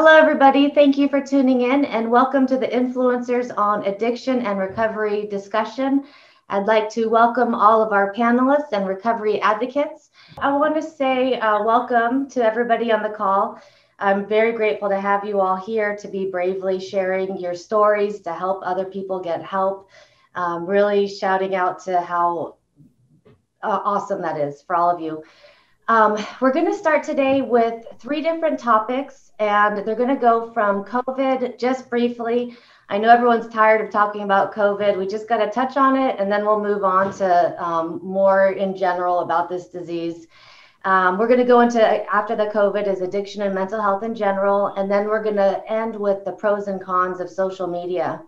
Hello, everybody. Thank you for tuning in and welcome to the Influencers on Addiction and Recovery discussion. I'd like to welcome all of our panelists and recovery advocates. I want to say uh, welcome to everybody on the call. I'm very grateful to have you all here to be bravely sharing your stories to help other people get help. Um, really shouting out to how uh, awesome that is for all of you. Um, we're going to start today with three different topics, and they're going to go from COVID just briefly. I know everyone's tired of talking about COVID. We just got to touch on it, and then we'll move on to um, more in general about this disease. Um, we're going to go into after the COVID is addiction and mental health in general, and then we're going to end with the pros and cons of social media.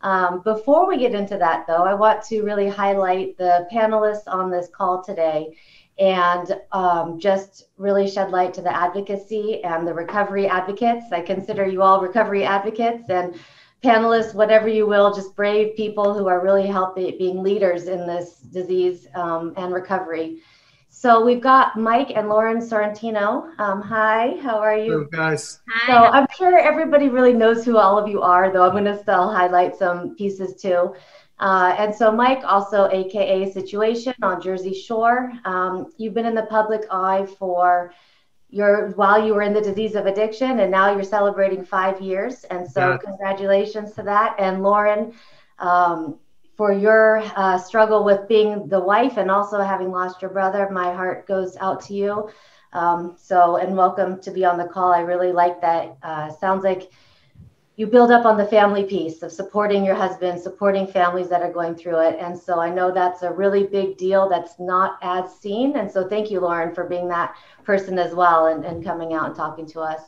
Um, before we get into that, though, I want to really highlight the panelists on this call today and um, just really shed light to the advocacy and the recovery advocates. I consider you all recovery advocates and panelists, whatever you will, just brave people who are really helping being leaders in this disease um, and recovery. So we've got Mike and Lauren Sorrentino. Um, hi, how are you? Hello, guys. Hi. So I'm sure everybody really knows who all of you are, though I'm going to still highlight some pieces too. Uh, and so Mike, also AKA Situation on Jersey Shore, um, you've been in the public eye for your while you were in the disease of addiction, and now you're celebrating five years. And so yeah. congratulations to that. And Lauren, um, for your uh, struggle with being the wife and also having lost your brother, my heart goes out to you. Um, so, and welcome to be on the call. I really like that. Uh, sounds like you build up on the family piece of supporting your husband, supporting families that are going through it. And so I know that's a really big deal that's not as seen. And so thank you, Lauren, for being that person as well and, and coming out and talking to us.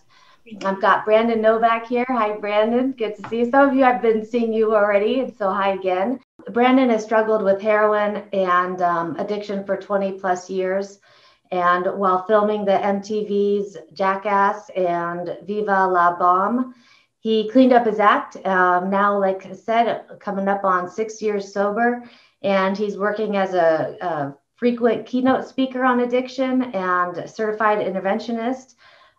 I've got Brandon Novak here. Hi, Brandon. Good to see you. Some of you I've been seeing you already, and so hi again. Brandon has struggled with heroin and um, addiction for 20 plus years. And while filming the MTV's Jackass and Viva la Bam, he cleaned up his act. Um, now, like I said, coming up on six years sober, and he's working as a, a frequent keynote speaker on addiction and certified interventionist.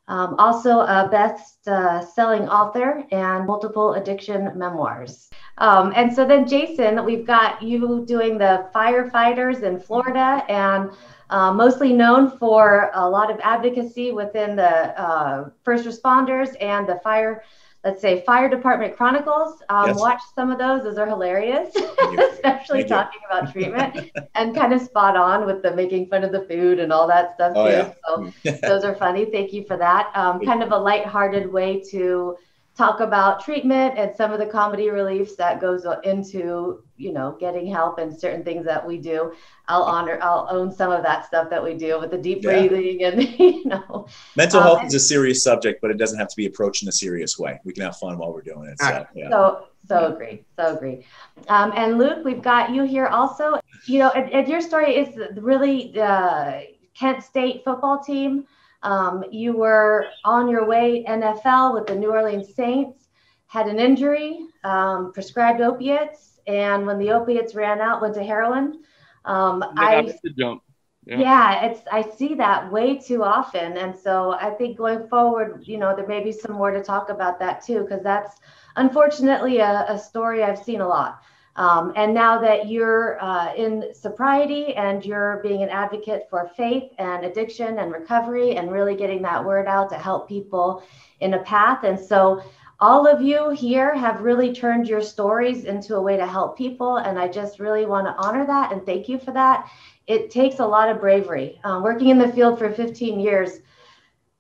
Um, also, a best uh, selling author and multiple addiction memoirs. Um, and so then, Jason, we've got you doing the firefighters in Florida and uh, mostly known for a lot of advocacy within the uh, first responders and the fire let's say Fire Department Chronicles. Um, yes. Watch some of those; those are hilarious, especially Thank talking you. about treatment and kind of spot on with the making fun of the food and all that stuff oh, too. Yeah. So those are funny. Thank you for that. Um, kind of a light-hearted way to talk about treatment and some of the comedy reliefs that goes into you know getting help and certain things that we do. I'll honor i'll own some of that stuff that we do with the deep breathing yeah. and you know. Mental um, health is a serious subject but it doesn't have to be approached in a serious way. We can have fun while we're doing it so yeah. so so agree so agree. Um, and luke we've got you here also. You know and, and your story is really the kent state football team um, you were on your way NFL with the New Orleans Saints, had an injury, um, prescribed opiates, and when the opiates ran out, went to heroin. Um, I jump. Yeah. yeah, it's I see that way too often, and so I think going forward, you know, there may be some more to talk about that too, because that's unfortunately a, a story I've seen a lot. Um, and now that you're uh, in sobriety and you're being an advocate for faith and addiction and recovery and really getting that word out to help people in a path. And so all of you here have really turned your stories into a way to help people. And I just really want to honor that and thank you for that. It takes a lot of bravery. Um, working in the field for 15 years,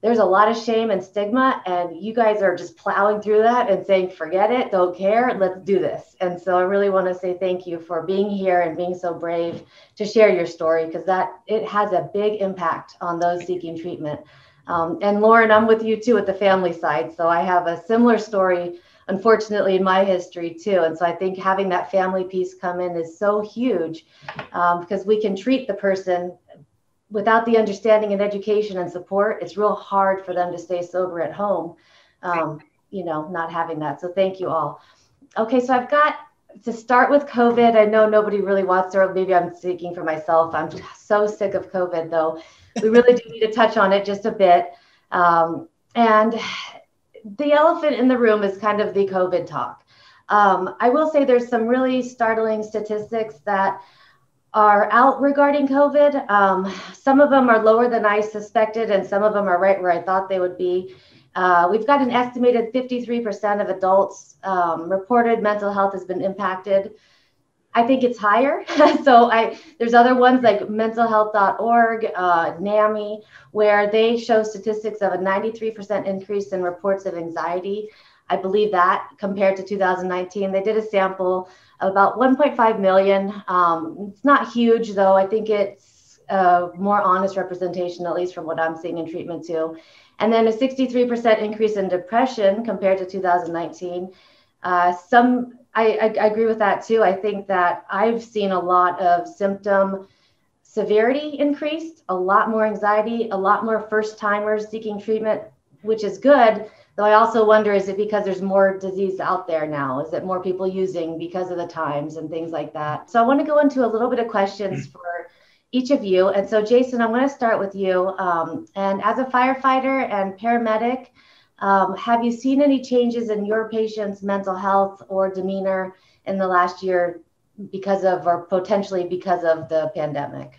there's a lot of shame and stigma and you guys are just plowing through that and saying forget it don't care let's do this. And so i really want to say thank you for being here and being so brave to share your story because that it has a big impact on those seeking treatment. Um, and lauren i'm with you too at the family side so i have a similar story unfortunately in my history too. And so i think having that family piece come in is so huge um, because we can treat the person without the understanding and education and support, it's real hard for them to stay sober at home, um, you know, not having that. So thank you all. Okay, so I've got to start with COVID. I know nobody really wants to, or maybe I'm speaking for myself. I'm so sick of COVID, though. We really do need to touch on it just a bit. Um, and the elephant in the room is kind of the COVID talk. Um, I will say there's some really startling statistics that are out regarding COVID. Um, some of them are lower than I suspected, and some of them are right where I thought they would be. Uh, we've got an estimated 53% of adults um, reported mental health has been impacted. I think it's higher. so I there's other ones like mentalhealth.org, uh, NAMI, where they show statistics of a 93% increase in reports of anxiety. I believe that compared to 2019, they did a sample about 1.5 million. Um, it's not huge though. I think it's a more honest representation, at least from what I'm seeing in treatment too. And then a 63% increase in depression compared to 2019. Uh, some I, I, I agree with that too. I think that I've seen a lot of symptom severity increased, a lot more anxiety, a lot more first timers seeking treatment, which is good. Though I also wonder is it because there's more disease out there now? Is it more people using because of the times and things like that? So I want to go into a little bit of questions for each of you. And so, Jason, I'm going to start with you. Um, and as a firefighter and paramedic, um, have you seen any changes in your patient's mental health or demeanor in the last year because of, or potentially because of the pandemic?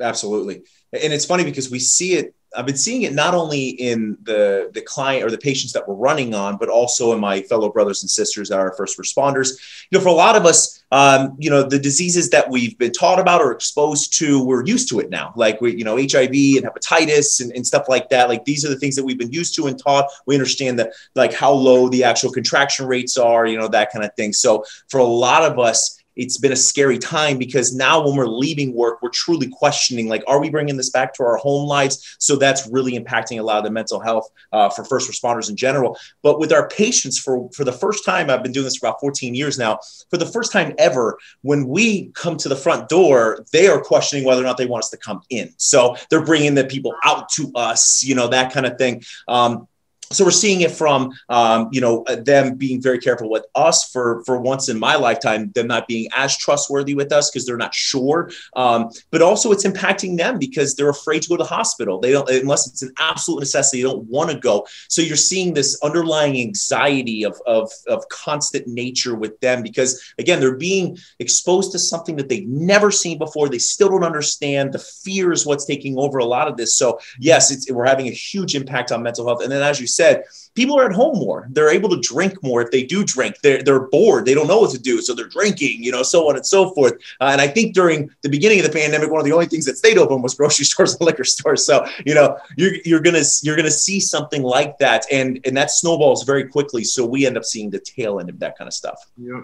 Absolutely. And it's funny because we see it I've been seeing it not only in the the client or the patients that we're running on, but also in my fellow brothers and sisters that are first responders. You know, for a lot of us, um, you know, the diseases that we've been taught about or exposed to, we're used to it now. Like we, you know, HIV and hepatitis and, and stuff like that. Like these are the things that we've been used to and taught. We understand that like how low the actual contraction rates are, you know, that kind of thing. So for a lot of us, it's been a scary time because now when we're leaving work we're truly questioning like are we bringing this back to our home lives? So that's really impacting a lot of the mental health uh, for first responders in general. But with our patients for for the first time i've been doing this for about 14 years now for the first time ever when we come to the front door they are questioning whether or not they want us to come in. So they're bringing the people out to us you know that kind of thing. Um, so we're seeing it from um, you know uh, them being very careful with us for for once in my lifetime them not being as trustworthy with us because they're not sure. Um, but also it's impacting them because they're afraid to go to the hospital. They don't unless it's an absolute necessity they don't want to go. So you're seeing this underlying anxiety of, of of constant nature with them because again they're being exposed to something that they've never seen before. They still don't understand. The fear is what's taking over a lot of this. So yes we're having a huge impact on mental health. And then as you said said, people are at home more. They're able to drink more if they do drink. They're, they're bored. They don't know what to do. So they're drinking, you know, so on and so forth. Uh, and I think during the beginning of the pandemic, one of the only things that stayed open was grocery stores and liquor stores. So, you know, you're, you're going to, you're going to see something like that. And, and that snowballs very quickly. So we end up seeing the tail end of that kind of stuff. Yeah.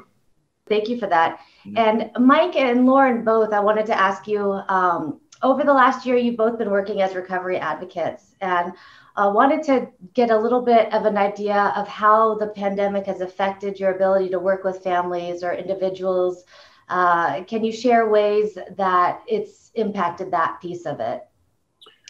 Thank you for that. Mm-hmm. And Mike and Lauren both, I wanted to ask you, um, over the last year, you've both been working as recovery advocates. And uh, wanted to get a little bit of an idea of how the pandemic has affected your ability to work with families or individuals. Uh, can you share ways that it's impacted that piece of it?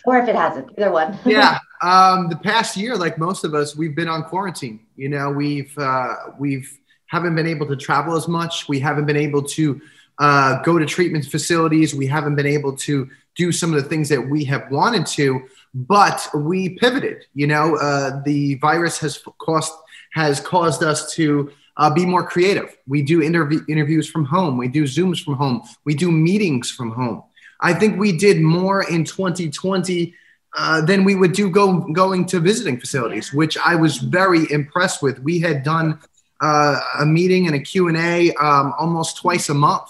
Or if it hasn't, either one. yeah, um, the past year, like most of us, we've been on quarantine. You know, we've uh, we've haven't been able to travel as much. We haven't been able to uh, go to treatment facilities. We haven't been able to do some of the things that we have wanted to but we pivoted. You know, uh, the virus has cost has caused us to uh, be more creative. We do interv- interviews from home. We do Zooms from home. We do meetings from home. I think we did more in 2020 uh, than we would do go, going to visiting facilities, which I was very impressed with. We had done uh, a meeting and a Q&A um, almost twice a month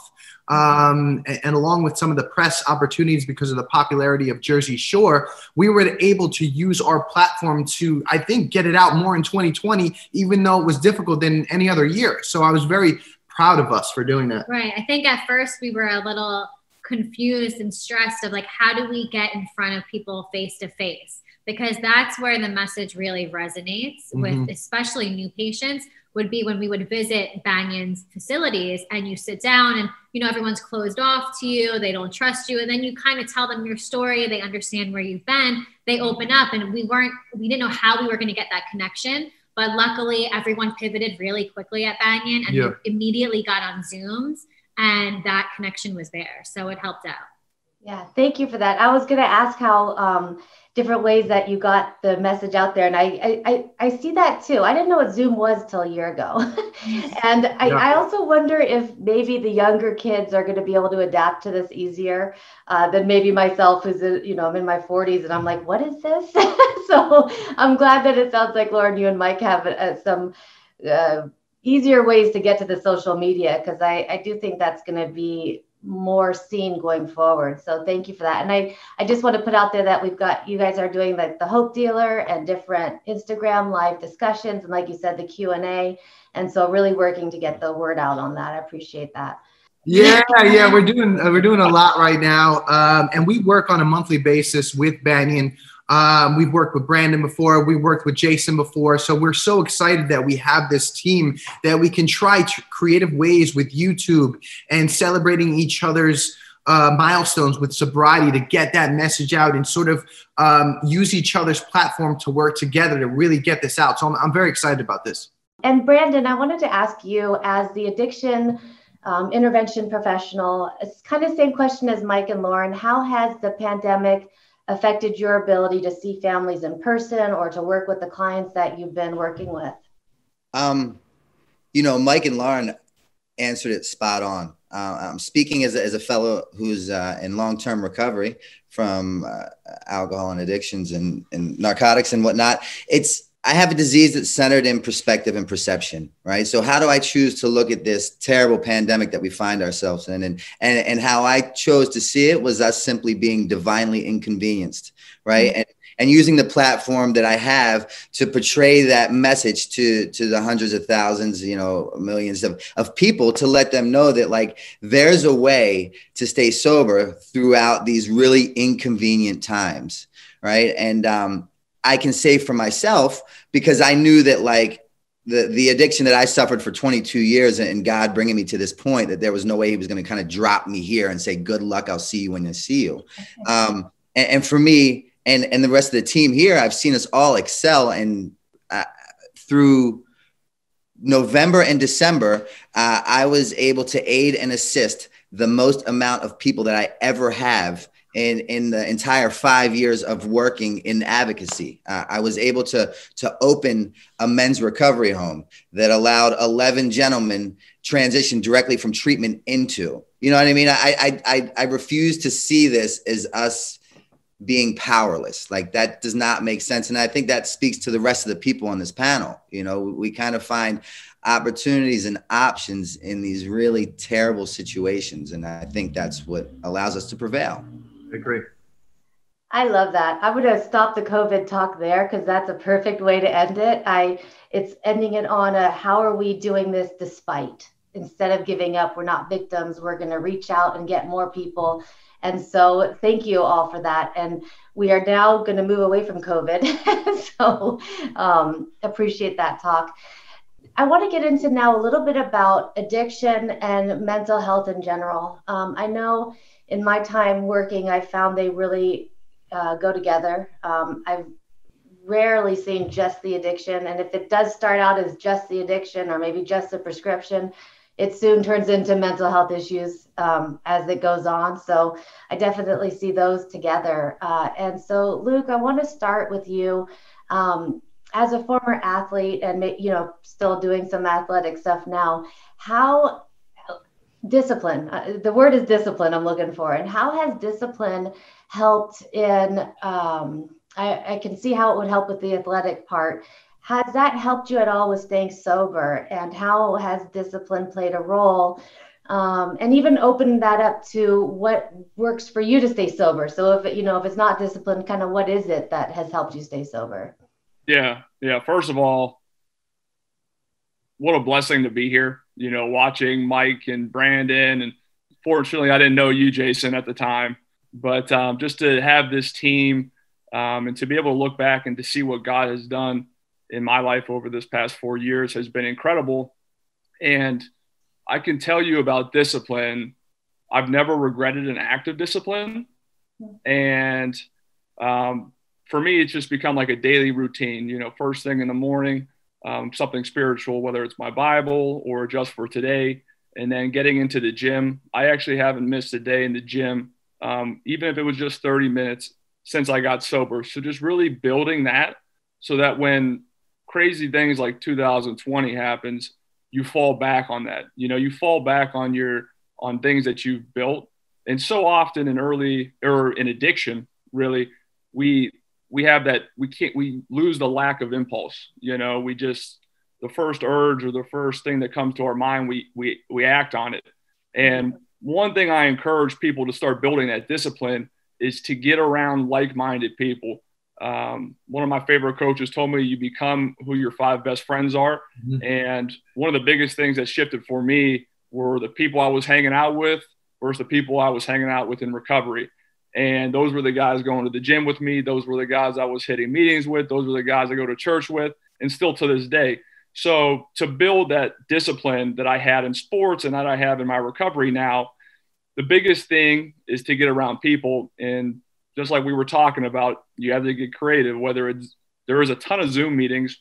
um, and, and, along with some of the press opportunities because of the popularity of Jersey Shore, we were able to use our platform to, I think, get it out more in 2020, even though it was difficult than any other year. So I was very proud of us for doing that. Right. I think at first we were a little confused and stressed of like, how do we get in front of people face to face? Because that's where the message really resonates with, mm-hmm. especially new patients would be when we would visit Banyan's facilities and you sit down and you know everyone's closed off to you, they don't trust you, and then you kind of tell them your story, they understand where you've been, they open up, and we weren't we didn't know how we were going to get that connection. But luckily, everyone pivoted really quickly at Banyan and yeah. immediately got on Zooms, and that connection was there. So it helped out. Yeah, thank you for that. I was going to ask how um, different ways that you got the message out there. And I, I, I see that too. I didn't know what Zoom was till a year ago. and I, yeah. I also wonder if maybe the younger kids are going to be able to adapt to this easier uh, than maybe myself, who's, a, you know, I'm in my 40s and I'm like, what is this? so I'm glad that it sounds like Lauren, you and Mike have uh, some uh, easier ways to get to the social media because I, I do think that's going to be more seen going forward. So thank you for that. And I, I just want to put out there that we've got you guys are doing like the Hope Dealer and different Instagram live discussions and like you said the Q and A. And so really working to get the word out on that. I appreciate that. Yeah, yeah, we're doing we're doing a lot right now, um, and we work on a monthly basis with Banyan um, we've worked with Brandon before. We worked with Jason before. So we're so excited that we have this team that we can try creative ways with YouTube and celebrating each other's uh, milestones with sobriety to get that message out and sort of um, use each other's platform to work together to really get this out. So I'm, I'm very excited about this. And Brandon, I wanted to ask you as the addiction um, intervention professional, it's kind of the same question as Mike and Lauren. How has the pandemic affected your ability to see families in person or to work with the clients that you've been working with? Um, you know, Mike and Lauren answered it spot on. Uh, I'm speaking as a, as a fellow who's uh, in long term recovery from uh, alcohol and addictions and, and narcotics and whatnot. It's I have a disease that's centered in perspective and perception, right? So how do I choose to look at this terrible pandemic that we find ourselves in? And and and how I chose to see it was us simply being divinely inconvenienced, right? Mm-hmm. And and using the platform that I have to portray that message to to the hundreds of thousands, you know, millions of, of people to let them know that like there's a way to stay sober throughout these really inconvenient times, right? And um, I can say for myself because I knew that like the the addiction that I suffered for 22 years and God bringing me to this point that there was no way He was going to kind of drop me here and say, "Good luck, I'll see you when I see you." Um, and, and, for me and and the rest of the team here, I've seen us all excel and uh, through November and December, uh, I was able to aid and assist the most amount of people that I ever have in in the entire five years of working in advocacy. Uh, I was able to to open a men's recovery home that allowed 11 gentlemen transition directly from treatment into. You know what I mean? I I I, I refuse to see this as us being powerless. Like that does not make sense. And I think that speaks to the rest of the people on this panel. You know, we kind of find opportunities and options in these really terrible situations. And I think that's what allows us to prevail. Agree. I love that. I would have stopped the COVID talk there because that's a perfect way to end it. I it's ending it on a how are we doing this despite instead of giving up. We're not victims. We're going to reach out and get more people. And so thank you all for that. And we are now going to move away from COVID. so um, appreciate that talk. I want to get into now a little bit about addiction and mental health in general. Um, I know in my time working, I found they really uh, go together. Um, I've rarely seen just the addiction, and if it does start out as just the addiction or maybe just the prescription, it soon turns into mental health issues um, as it goes on. So I definitely see those together. Uh, and so, Luke, I want to start with you. Um, as a former athlete and you know still doing some athletic stuff now how discipline. Uh, the word is discipline i'm looking for. And how has discipline helped in um, I, I, can see how it would help with the athletic part. Has that helped you at all with staying sober? And how has discipline played a role? Um, and even open that up to what works for you to stay sober. So if you know if it's not discipline kind of what is it that has helped you stay sober? Yeah yeah. First of all what a blessing to be here you know, watching Mike and Brandon. And fortunately, I didn't know you, Jason, at the time. But um, just to have this team um, and to be able to look back and to see what God has done in my life over this past four years has been incredible. And I can tell you about discipline. I've never regretted an act of discipline. And um, for me, it's just become like a daily routine. You know, first thing in the morning, um, something spiritual, whether it's my Bible or just for today. And then getting into the gym. I actually haven't missed a day in the gym, um, even if it was just 30 minutes since I got sober. So just really building that so that when crazy things like 2020 happens, you fall back on that. You know, you fall back on your on things that you've built. And so often in early or in addiction, really, we we have that we can't we lose the lack of impulse. You know, we just the first urge or the first thing that comes to our mind, we we we act on it. And one thing I encourage people to start building that discipline is to get around like-minded people. Um, one of my favorite coaches told me you become who your five best friends are. Mm-hmm. And one of the biggest things that shifted for me were the people I was hanging out with versus the people I was hanging out with in recovery. And those were the guys going to the gym with me. Those were the guys I was hitting meetings with. Those were the guys I go to church with. And still to this day. So to build that discipline that I had in sports and that I have in my recovery now, the biggest thing is to get around people. And just like we were talking about, you have to get creative, whether it's there is a ton of Zoom meetings.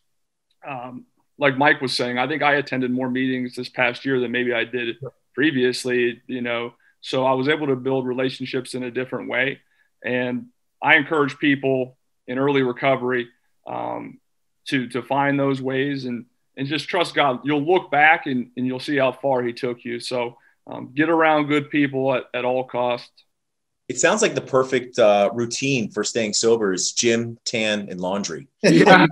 Um, like Mike was saying, I think I attended more meetings this past year than maybe I did previously, you know. So I was able to build relationships in a different way. And I encourage people in early recovery um, to to find those ways and and just trust God. You'll look back and, and you'll see how far He took you. So um, get around good people at, at all costs. It sounds like the perfect uh, routine for staying sober is gym, tan, and laundry. Yeah.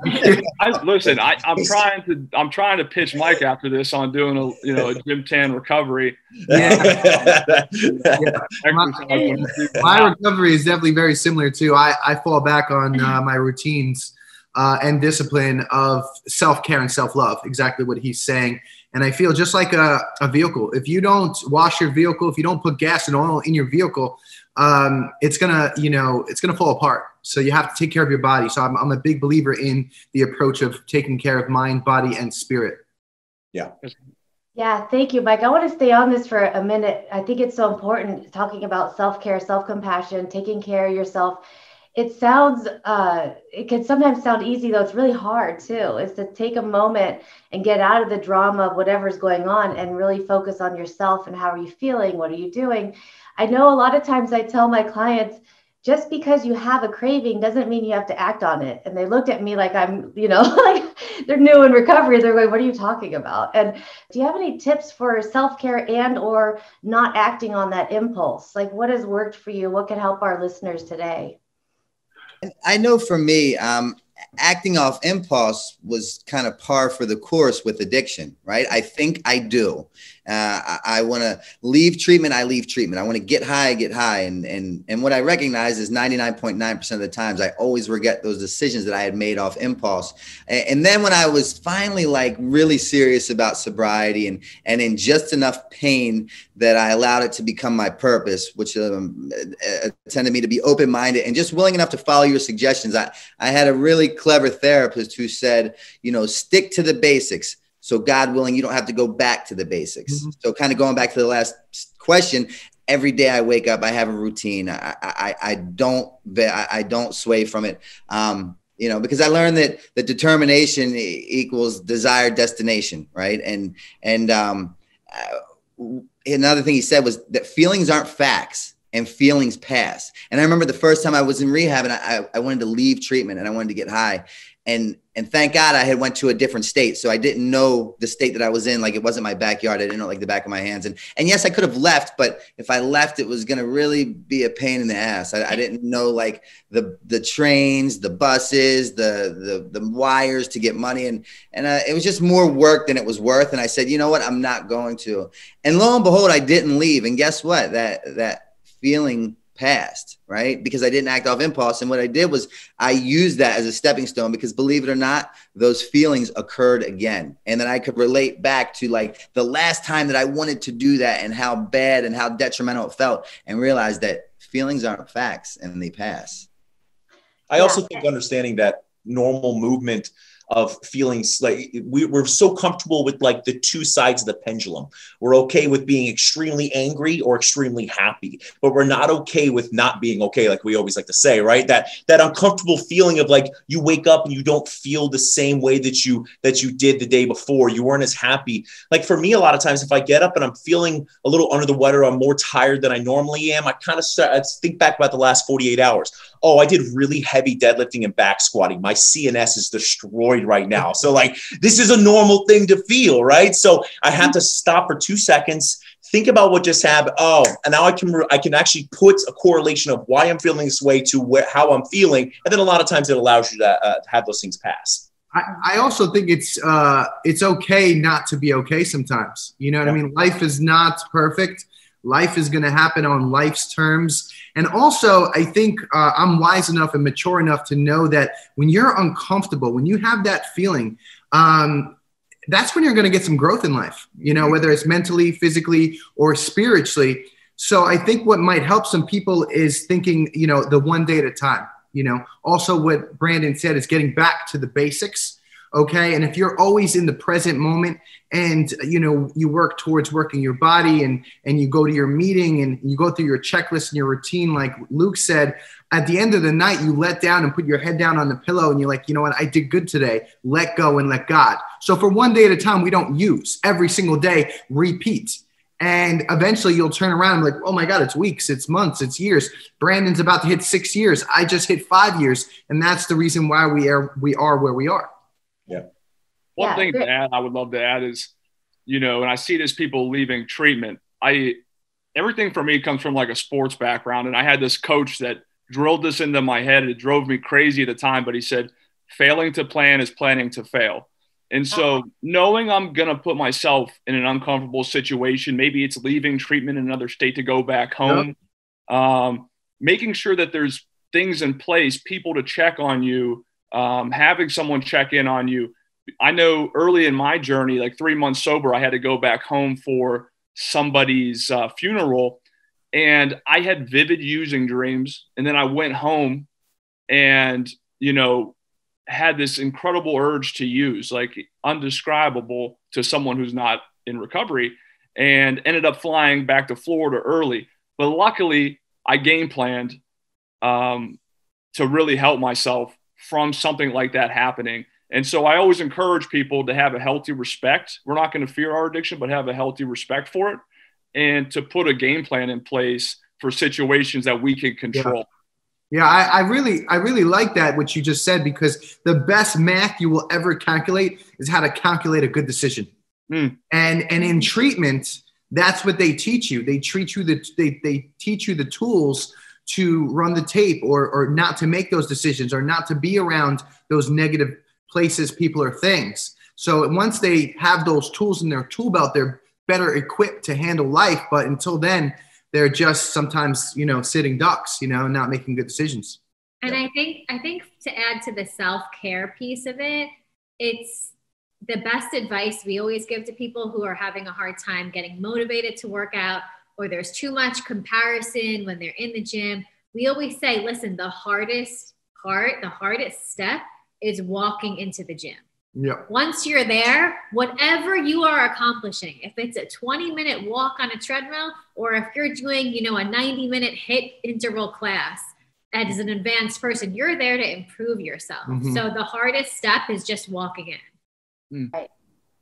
I, listen, I, am trying to I'm trying to pitch Mike after this on doing a you know a gym tan recovery. Yeah. yeah. My, my, recovery is definitely very similar too. I, I fall back on uh, my routines uh, and discipline of self care and self love. Exactly what he's saying. And I feel just like a, a, vehicle. If you don't wash your vehicle, if you don't put gas and oil in your vehicle, um, it's gonna, you know, it's gonna fall apart. So you have to take care of your body. So I'm, I'm a big believer in the approach of taking care of mind, body, and spirit. Yeah. Yeah, thank you, Mike. I want to stay on this for a minute. I think it's so important talking about self care, self compassion, taking care of yourself it sounds uh, it can sometimes sound easy though it's really hard too is to take a moment and get out of the drama of whatever's going on and really focus on yourself and how are you feeling what are you doing i know a lot of times i tell my clients just because you have a craving doesn't mean you have to act on it. And they looked at me like i'm you know like they're new in recovery. They're like, what are you talking about? And do you have any tips for self-care and or not acting on that impulse? Like what has worked for you? What could help our listeners today? I know for me, um, acting off impulse was kind of par for the course with addiction, right? I think I do. Uh, I, I want to leave treatment. I leave treatment. I want to get high, I get high. And, and, and what I recognize is 99.9% of the times I always regret those decisions that I had made off impulse. And, and then when I was finally like really serious about sobriety and, and in just enough pain that I allowed it to become my purpose, which um, tended me to be open minded and just willing enough to follow your suggestions. I, I had a really clever therapist who said, you know, stick to the basics so, God willing, you don't have to go back to the basics. Mm-hmm. So, kind of going back to the last question, every day I wake up, I have a routine. I, I, I don't, I don't sway from it. Um, you know, because I learned that the determination equals desired destination, right? And and um, uh, another thing he said was that feelings aren't facts and feelings pass. And I remember the first time I was in rehab and I, I wanted to leave treatment and I wanted to get high and and thank God I had went to a different state, so I didn't know the state that I was in. Like it wasn't my backyard. I didn't know like the back of my hands. And and yes, I could have left, but if I left, it was gonna really be a pain in the ass. I, I didn't know like the the trains, the buses, the the the wires to get money, and and uh, it was just more work than it was worth. And I said, you know what, I'm not going to. And lo and behold, I didn't leave. And guess what? That that feeling passed, right? Because I didn't act off impulse. And what I did was I used that as a stepping stone because believe it or not, those feelings occurred again. And then I could relate back to like the last time that I wanted to do that and how bad and how detrimental it felt and realize that feelings aren't facts and they pass. I also think understanding that normal movement of feelings like we, we're so comfortable with like the two sides of the pendulum. We're okay with being extremely angry or extremely happy, but we're not okay with not being okay, like we always like to say, right? That that uncomfortable feeling of like you wake up and you don't feel the same way that you that you did the day before. You weren't as happy. Like for me, a lot of times if I get up and I'm feeling a little under the weather, I'm more tired than I normally am. I kind of start I think back about the last 48 hours. Oh, I did really heavy deadlifting and back squatting. My CNS is destroyed right now. So like this is a normal thing to feel, right? So I have to stop for two seconds, think about what just happened. Oh, and now I can I can actually put a correlation of why I'm feeling this way to where, how I'm feeling, and then a lot of times it allows you to uh, have those things pass. I, also think it's uh, it's okay not to be okay sometimes. You know what yeah. I mean? Life is not perfect. Life is going to happen on life's terms. And also, I think uh, I'm wise enough and mature enough to know that when you're uncomfortable, when you have that feeling, um, that's when you're going to get some growth in life, you know, whether it's mentally, physically, or spiritually. So I think what might help some people is thinking, you know, the one day at a time. You know, also what Brandon said is getting back to the basics okay and if you're always in the present moment and you know you work towards working your body and and you go to your meeting and you go through your checklist and your routine like luke said at the end of the night you let down and put your head down on the pillow and you're like you know what i did good today let go and let god so for one day at a time we don't use every single day repeat and eventually you'll turn around and like, oh my God, it's weeks, it's months, it's years. Brandon's about to hit six years. I just hit five years. And that's the reason why we are we are where we are. Yeah. One yeah, thing to add, I would love to add is, you know, and I see this people leaving treatment. I everything for me comes from like a sports background, and I had this coach that drilled this into my head. It drove me crazy at the time, but he said, "Failing to plan is planning to fail." And so, uh-huh. knowing I'm going to put myself in an uncomfortable situation, maybe it's leaving treatment in another state to go back home, um, making sure that there's things in place, people to check on you, um, having someone check in on you. I know early in my journey, like three months sober, I had to go back home for somebody's uh, funeral. And I had vivid using dreams. And then I went home and, you know, had this incredible urge to use, like undescribable to someone who's not in recovery, and ended up flying back to Florida early. But luckily, I game planned um, to really help myself from something like that happening. And so I always encourage people to have a healthy respect. We're not going to fear our addiction, but have a healthy respect for it and to put a game plan in place for situations that we can control. Yeah, yeah I, I really, I really like that what you just said because the best math you will ever calculate is how to calculate a good decision. Mm. And and in treatment, that's what they teach you. They treat you the they they teach you the tools to run the tape or, or not to make those decisions or not to be around those negative places, people, or things. So once they have those tools in their tool belt, they're better equipped to handle life. But until then, they're just sometimes, you know, sitting ducks, you know, not making good decisions. And yeah. I think I think to add to the self-care piece of it, it's the best advice we always give to people who are having a hard time getting motivated to work out or there's too much comparison when they're in the gym, we always say, listen, the hardest part, the hardest step is walking into the gym. Yeah. Once you're there, whatever you are accomplishing, if it's a 20 minute walk on a treadmill, or if you're doing, you know, a 90 minute HIIT interval class as an advanced person, you're there to improve yourself. Mm-hmm. So the hardest step is just walking in. Mm. Right.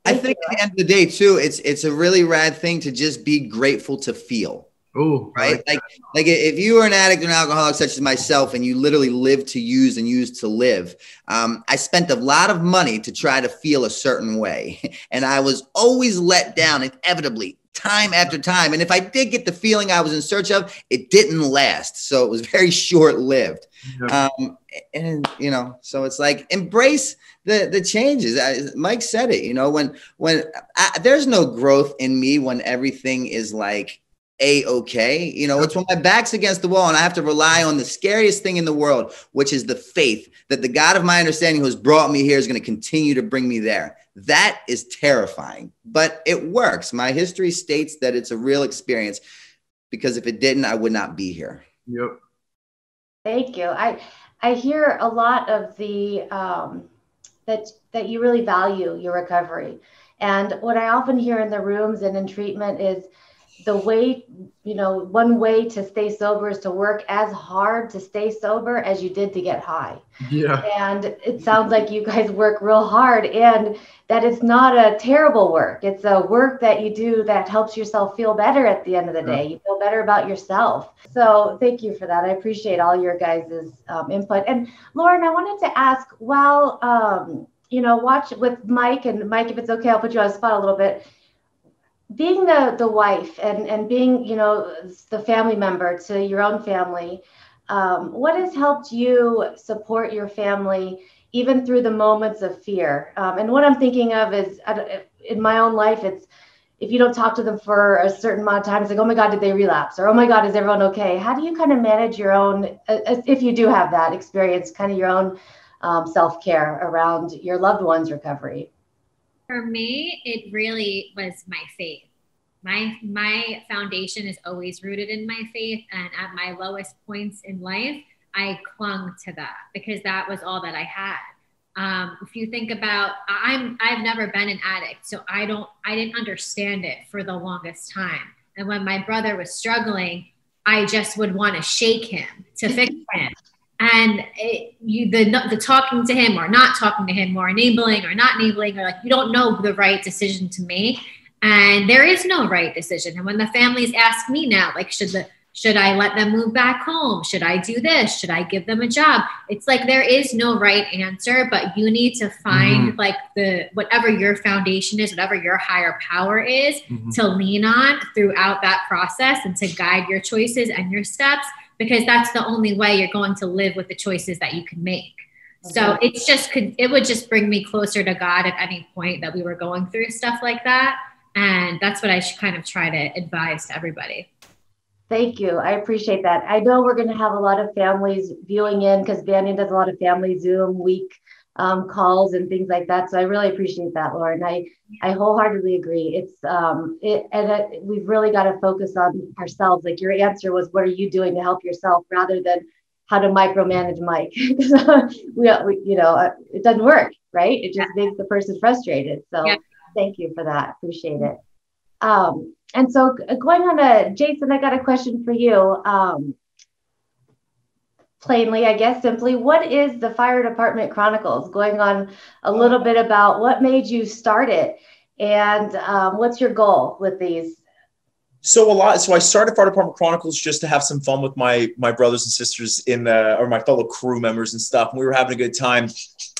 I think at the end of the day, too, it's it's a really rad thing to just be grateful to feel. Oh, right. Like, like if you are an addict or an alcoholic, such as myself, and you literally live to use and use to live, um, I spent a lot of money to try to feel a certain way, and I was always let down inevitably, time after time. And if I did get the feeling I was in search of, it didn't last, so it was very short lived. Yeah. Um, and you know, so it's like embrace the the changes. I, Mike said it. You know, when when I, there's no growth in me when everything is like a okay. You know, it's when my back's against the wall and I have to rely on the scariest thing in the world, which is the faith that the God of my understanding who has brought me here is going to continue to bring me there. That is terrifying, but it works. My history states that it's a real experience because if it didn't, I would not be here. Yep. Thank you. I I hear a lot of the um, that that you really value your recovery. And what I often hear in the rooms and in treatment is the way, you know, one way to stay sober is to work as hard to stay sober as you did to get high. Yeah. And it sounds like you guys work real hard and that it's not a terrible work. It's a work that you do that helps yourself feel better at the end of the day. You feel better about yourself. So thank you for that. I appreciate all your guys' um, input. And Lauren, I wanted to ask, while, um, you know, watch with Mike and Mike, if it's okay, I'll put you on the spot a little bit being the the wife and and being you know the family member to your own family um, what has helped you support your family even through the moments of fear? Um, and what i'm thinking of is in my own life it's if you don't talk to them for a certain amount of time it's like oh my god did they relapse? or oh my god is everyone okay? How do you kind of manage your own if you do have that experience kind of your own um, self-care around your loved one's recovery for me, it really was my faith. My my foundation is always rooted in my faith, and at my lowest points in life, I clung to that because that was all that I had. Um, if you think about, I'm I've never been an addict, so I don't I didn't understand it for the longest time. And when my brother was struggling, I just would want to shake him to fix him and it, you the the talking to him or not talking to him or enabling or not enabling or like you don't know the right decision to make. And there is no right decision. And when the families ask me now like should the should i let them move back home? Should i do this? Should i give them a job? It's like there is no right answer but you need to find mm-hmm. like the whatever your foundation is whatever your higher power is mm-hmm. to lean on throughout that process and to guide your choices and your steps because that's the only way you're going to live with the choices that you can make. So it's just could it would just bring me closer to God at any point that we were going through stuff like that. And that's what I should kind of try to advise to everybody. Thank you. I appreciate that. I know we're going to have a lot of families viewing in because Banyan does a lot of family Zoom week um, calls and things like that. So I really appreciate that, Lauren. I I wholeheartedly agree. It's um it and it, we've really got to focus on ourselves. Like your answer was, what are you doing to help yourself, rather than how to micromanage Mike. we, we, you know, uh, it doesn't work, right? It just yeah. makes the person frustrated. So yeah. thank you for that. Appreciate it. Um, and so going on to Jason, I got a question for you. Um, plainly, I guess simply, what is the Fire Department Chronicles? Going on a little bit about what made you start it and um, what's your goal with these? So a lot. So I started Fire Department Chronicles just to have some fun with my my brothers and sisters in the or my fellow crew members and stuff. And we were having a good time,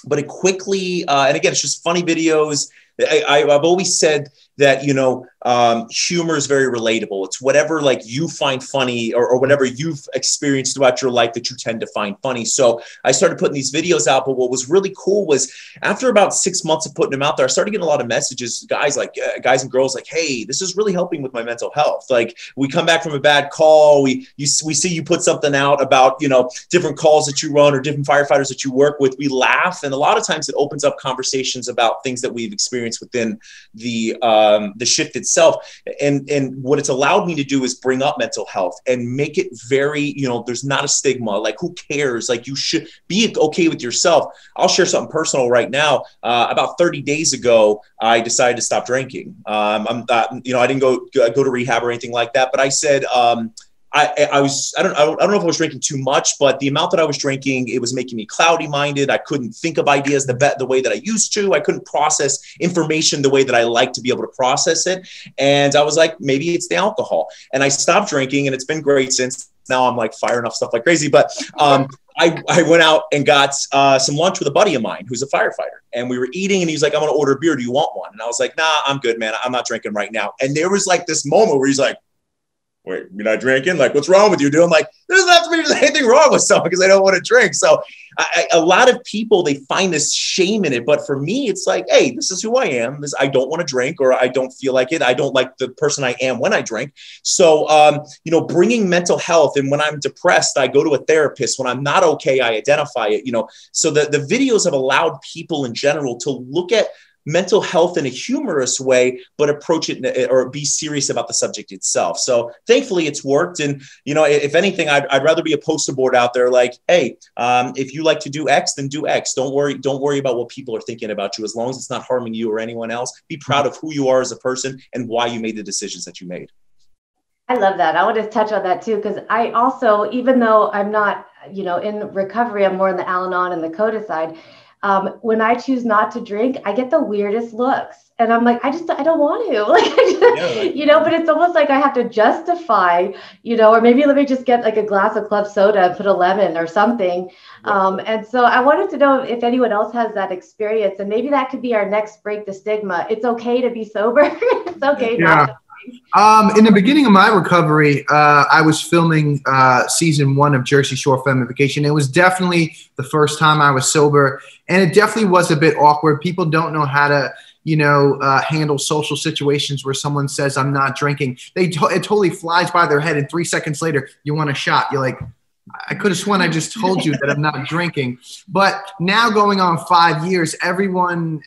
but it quickly uh, and again, it's just funny videos. I, I, I've always said that you know um, humor is very relatable. It's whatever like you find funny or, or, whatever you've experienced throughout your life that you tend to find funny. So i started putting these videos out but what was really cool was after about six months of putting them out there i started getting a lot of messages guys like uh, guys and girls like hey this is really helping with my mental health. Like we come back from a bad call we you, we see you put something out about you know different calls that you run or different firefighters that you work with we laugh and a lot of times it opens up conversations about things that we've experienced within the uh, um, the shift itself. And and what it's allowed me to do is bring up mental health and make it very you know there's not a stigma. Like who cares? Like you should be okay with yourself. I'll share something personal right now. Uh, about 30 days ago, I decided to stop drinking. Um, I'm uh, you know I didn't go go to rehab or anything like that, but I said. Um, I, I was I don't I don't know if I was drinking too much, but the amount that I was drinking, it was making me cloudy minded. I couldn't think of ideas the the way that I used to. I couldn't process information the way that I like to be able to process it. And I was like, maybe it's the alcohol. And I stopped drinking, and it's been great since. Now I'm like firing off stuff like crazy. But um, I, I went out and got uh, some lunch with a buddy of mine who's a firefighter. And we were eating, and he's like, I'm going to order a beer. Do you want one? And I was like, nah, I'm good, man. I'm not drinking right now. And there was like this moment where he's like, wait, you're not drinking? Like, what's wrong with you? I'm like, there doesn't have to be anything wrong with someone because they don't want to drink. So I, a lot of people, they find this shame in it. But for me, it's like, hey, this is who I am. This, I don't want to drink or I don't feel like it. I don't like the person I am when I drink. So, um, you know, bringing mental health and when I'm depressed, I go to a therapist. When I'm not okay, I identify it, you know. So the, the videos have allowed people in general to look at mental health in a humorous way, but approach it or be serious about the subject itself. So thankfully, it's worked. And you know, if anything, I'd, I'd rather be a poster board out there like, hey, um, if you like to do X, then do X. Don't worry, don't worry about what people are thinking about you. As long as it's not harming you or anyone else, be proud of who you are as a person and why you made the decisions that you made. I love that. I want to touch on that too, because I also, even though I'm not, you know, in recovery, I'm more in the Al Anon and the CODA side. Um, when I choose not to drink, I get the weirdest looks. And I'm like, I just, I don't want to, like, yeah. you know, but it's almost like I have to justify, you know, or maybe let me just get like a glass of club soda and put a lemon or something. Yeah. Um, and so I wanted to know if anyone else has that experience, and maybe that could be our next break the stigma. It's okay to be sober. it's okay yeah. not um, in the beginning of my recovery, uh, I was filming uh, season one of Jersey Shore Family Vacation. It was definitely the first time I was sober, and it definitely was a bit awkward. People don't know how to, you know, uh, handle social situations where someone says, "I'm not drinking." They it totally flies by their head, and three seconds later, you want a shot. You're like, I could have sworn I just told you that I'm not drinking. But now, going on five years, everyone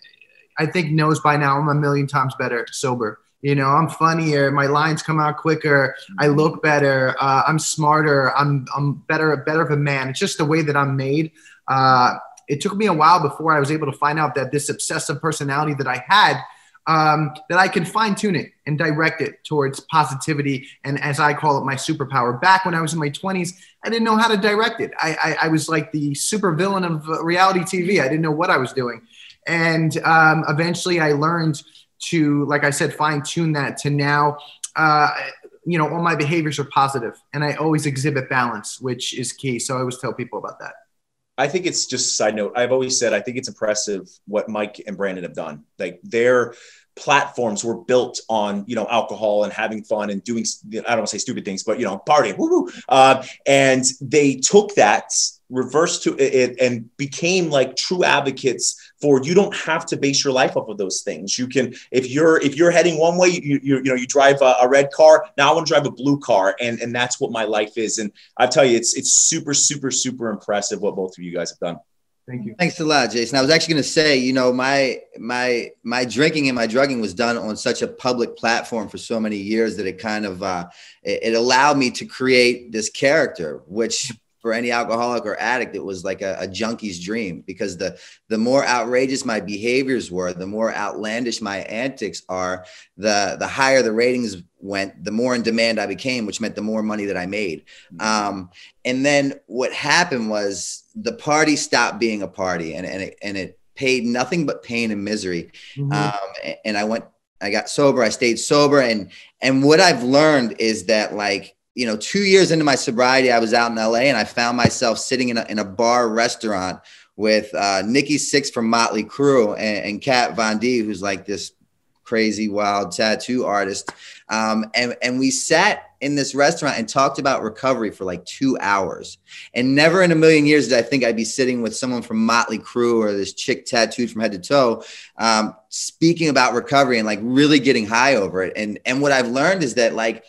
I think knows by now I'm a million times better sober. You know, I'm funnier. My lines come out quicker. I look better. Uh, I'm smarter. I'm I'm better better of a man. It's just the way that I'm made. Uh, it took me a while before I was able to find out that this obsessive personality that I had, um, that I can fine tune it and direct it towards positivity and, as I call it, my superpower. Back when I was in my 20s, I didn't know how to direct it. I, I, I was like the super villain of reality TV. I didn't know what I was doing, and um, eventually I learned to, like I said, fine tune that to now, uh, you know, all my behaviors are positive and I always exhibit balance, which is key. So I always tell people about that. I think it's just a side note. I've always said I think it's impressive what Mike and Brandon have done. Like their platforms were built on you know alcohol and having fun and doing I don't want to say stupid things, but you know party, woo uh, and they took that reversed to it and became like true advocates for you don't have to base your life off of those things you can if you're if you're heading one way you you, you know you drive a, a red car now i want to drive a blue car and and that's what my life is and i tell you it's it's super super super impressive what both of you guys have done Thank you. Thanks a lot, Jason. I was actually going to say, you know, my my my drinking and my drugging was done on such a public platform for so many years that it kind of uh, it, it allowed me to create this character, which for any alcoholic or addict, it was like a, a, junkie's dream because the the more outrageous my behaviors were, the more outlandish my antics are, the the higher the ratings went, the more in demand I became, which meant the more money that I made. Mm-hmm. Um, and then what happened was the party stopped being a party, and and it, and it paid nothing but pain and misery. Mm-hmm. Um, and I went, I got sober, I stayed sober, and and what I've learned is that like you know, two years into my sobriety, I was out in LA and I found myself sitting in a, in a bar restaurant with uh, Nikki Sixx from Motley Crue and, and Kat Von D, who's like this crazy, wild tattoo artist. Um, and, and we sat in this restaurant and talked about recovery for like two hours. And never in a million years did I think I'd be sitting with someone from Motley Crue or this chick tattooed from head to toe, um, speaking about recovery and like really getting high over it. And, and what I've learned is that like,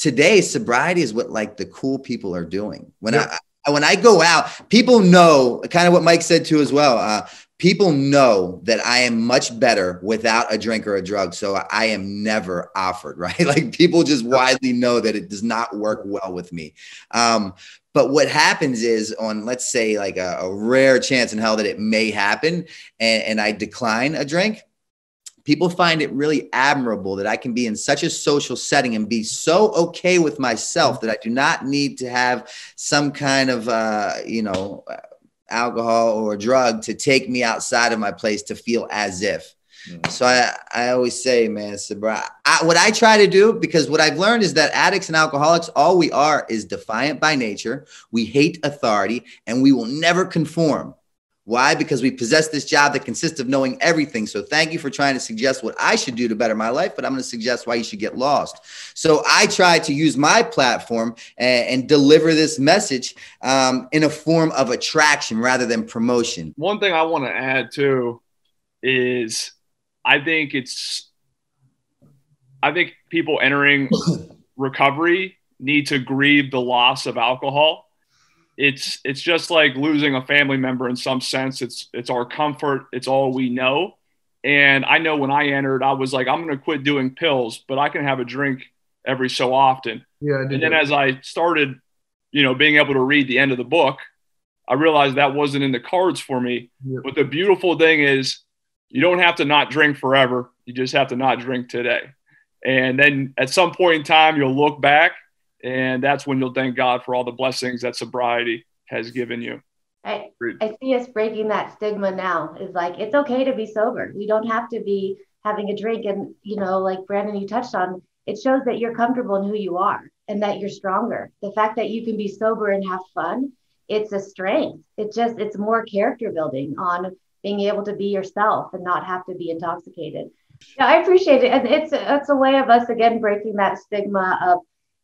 today sobriety is what like the cool people are doing. When yeah. i when i go out people know kind of what mike said too as well uh, people know that i am much better without a drink or a drug so i am never offered right? Like people just widely know that it does not work well with me. Um, but what happens is on let's say like a, a rare chance in hell that it may happen and, and i decline a drink people find it really admirable that I can be in such a social setting and be so okay with myself that I do not need to have some kind of, uh, you know, alcohol or drug to take me outside of my place to feel as if. Mm-hmm. So I, I always say, man, sobriety. I, what I try to do, because what I've learned is that addicts and alcoholics, all we are is defiant by nature. We hate authority and we will never conform. Why? Because we possess this job that consists of knowing everything. So thank you for trying to suggest what I should do to better my life, but I'm going to suggest why you should get lost. So I try to use my platform and, and deliver this message um, in a form of attraction rather than promotion. One thing I want to add too is I think it's, I think people entering recovery need to grieve the loss of alcohol it's it's just like losing a family member in some sense. It's it's our comfort. It's all we know. And I know when I entered, I was like, I'm going to quit doing pills, but I can have a drink every so often. Yeah. And then as I started, you know, being able to read the end of the book, I realized that wasn't in the cards for me. Yep. But the beautiful thing is, you don't have to not drink forever. You just have to not drink today. And then at some point in time, you'll look back, and that's when you'll thank God for all the blessings that sobriety has given you. I, I see us breaking that stigma now. Is like it's okay to be sober. We don't have to be having a drink. And you know, like Brandon, you touched on, it shows that you're comfortable in who you are and that you're stronger. The fact that you can be sober and have fun, it's a strength. It just it's more character building on being able to be yourself and not have to be intoxicated. Yeah, I appreciate it. And it's it's a way of us again breaking that stigma of,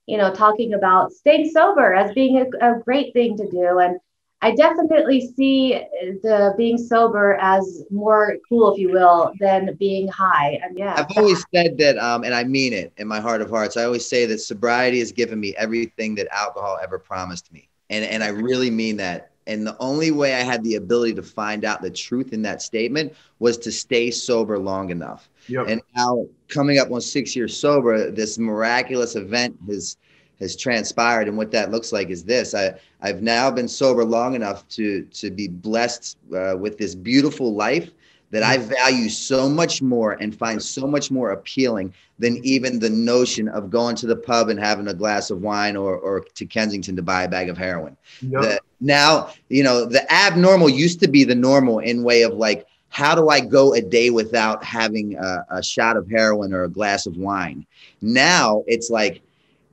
you know, talking about staying sober as being a, a great thing to do. And I definitely see the being sober as more cool, if you will, than being high. And yeah, I've always said that, um, and I mean it in my heart of hearts. I always say that sobriety has given me everything that alcohol ever promised me, and and I really mean that. And the only way I had the ability to find out the truth in that statement was to stay sober long enough. Yep. And now, coming up on six years sober, this miraculous event has has transpired, and what that looks like is this: I I've now been sober long enough to to be blessed uh, with this beautiful life that I value so much more and find so much more appealing than even the notion of going to the pub and having a glass of wine or, or to Kensington to buy a bag of heroin. Yep. The, now, you know, the abnormal used to be the normal in way of like, how do I go a day without having a, a shot of heroin or a glass of wine? Now it's like,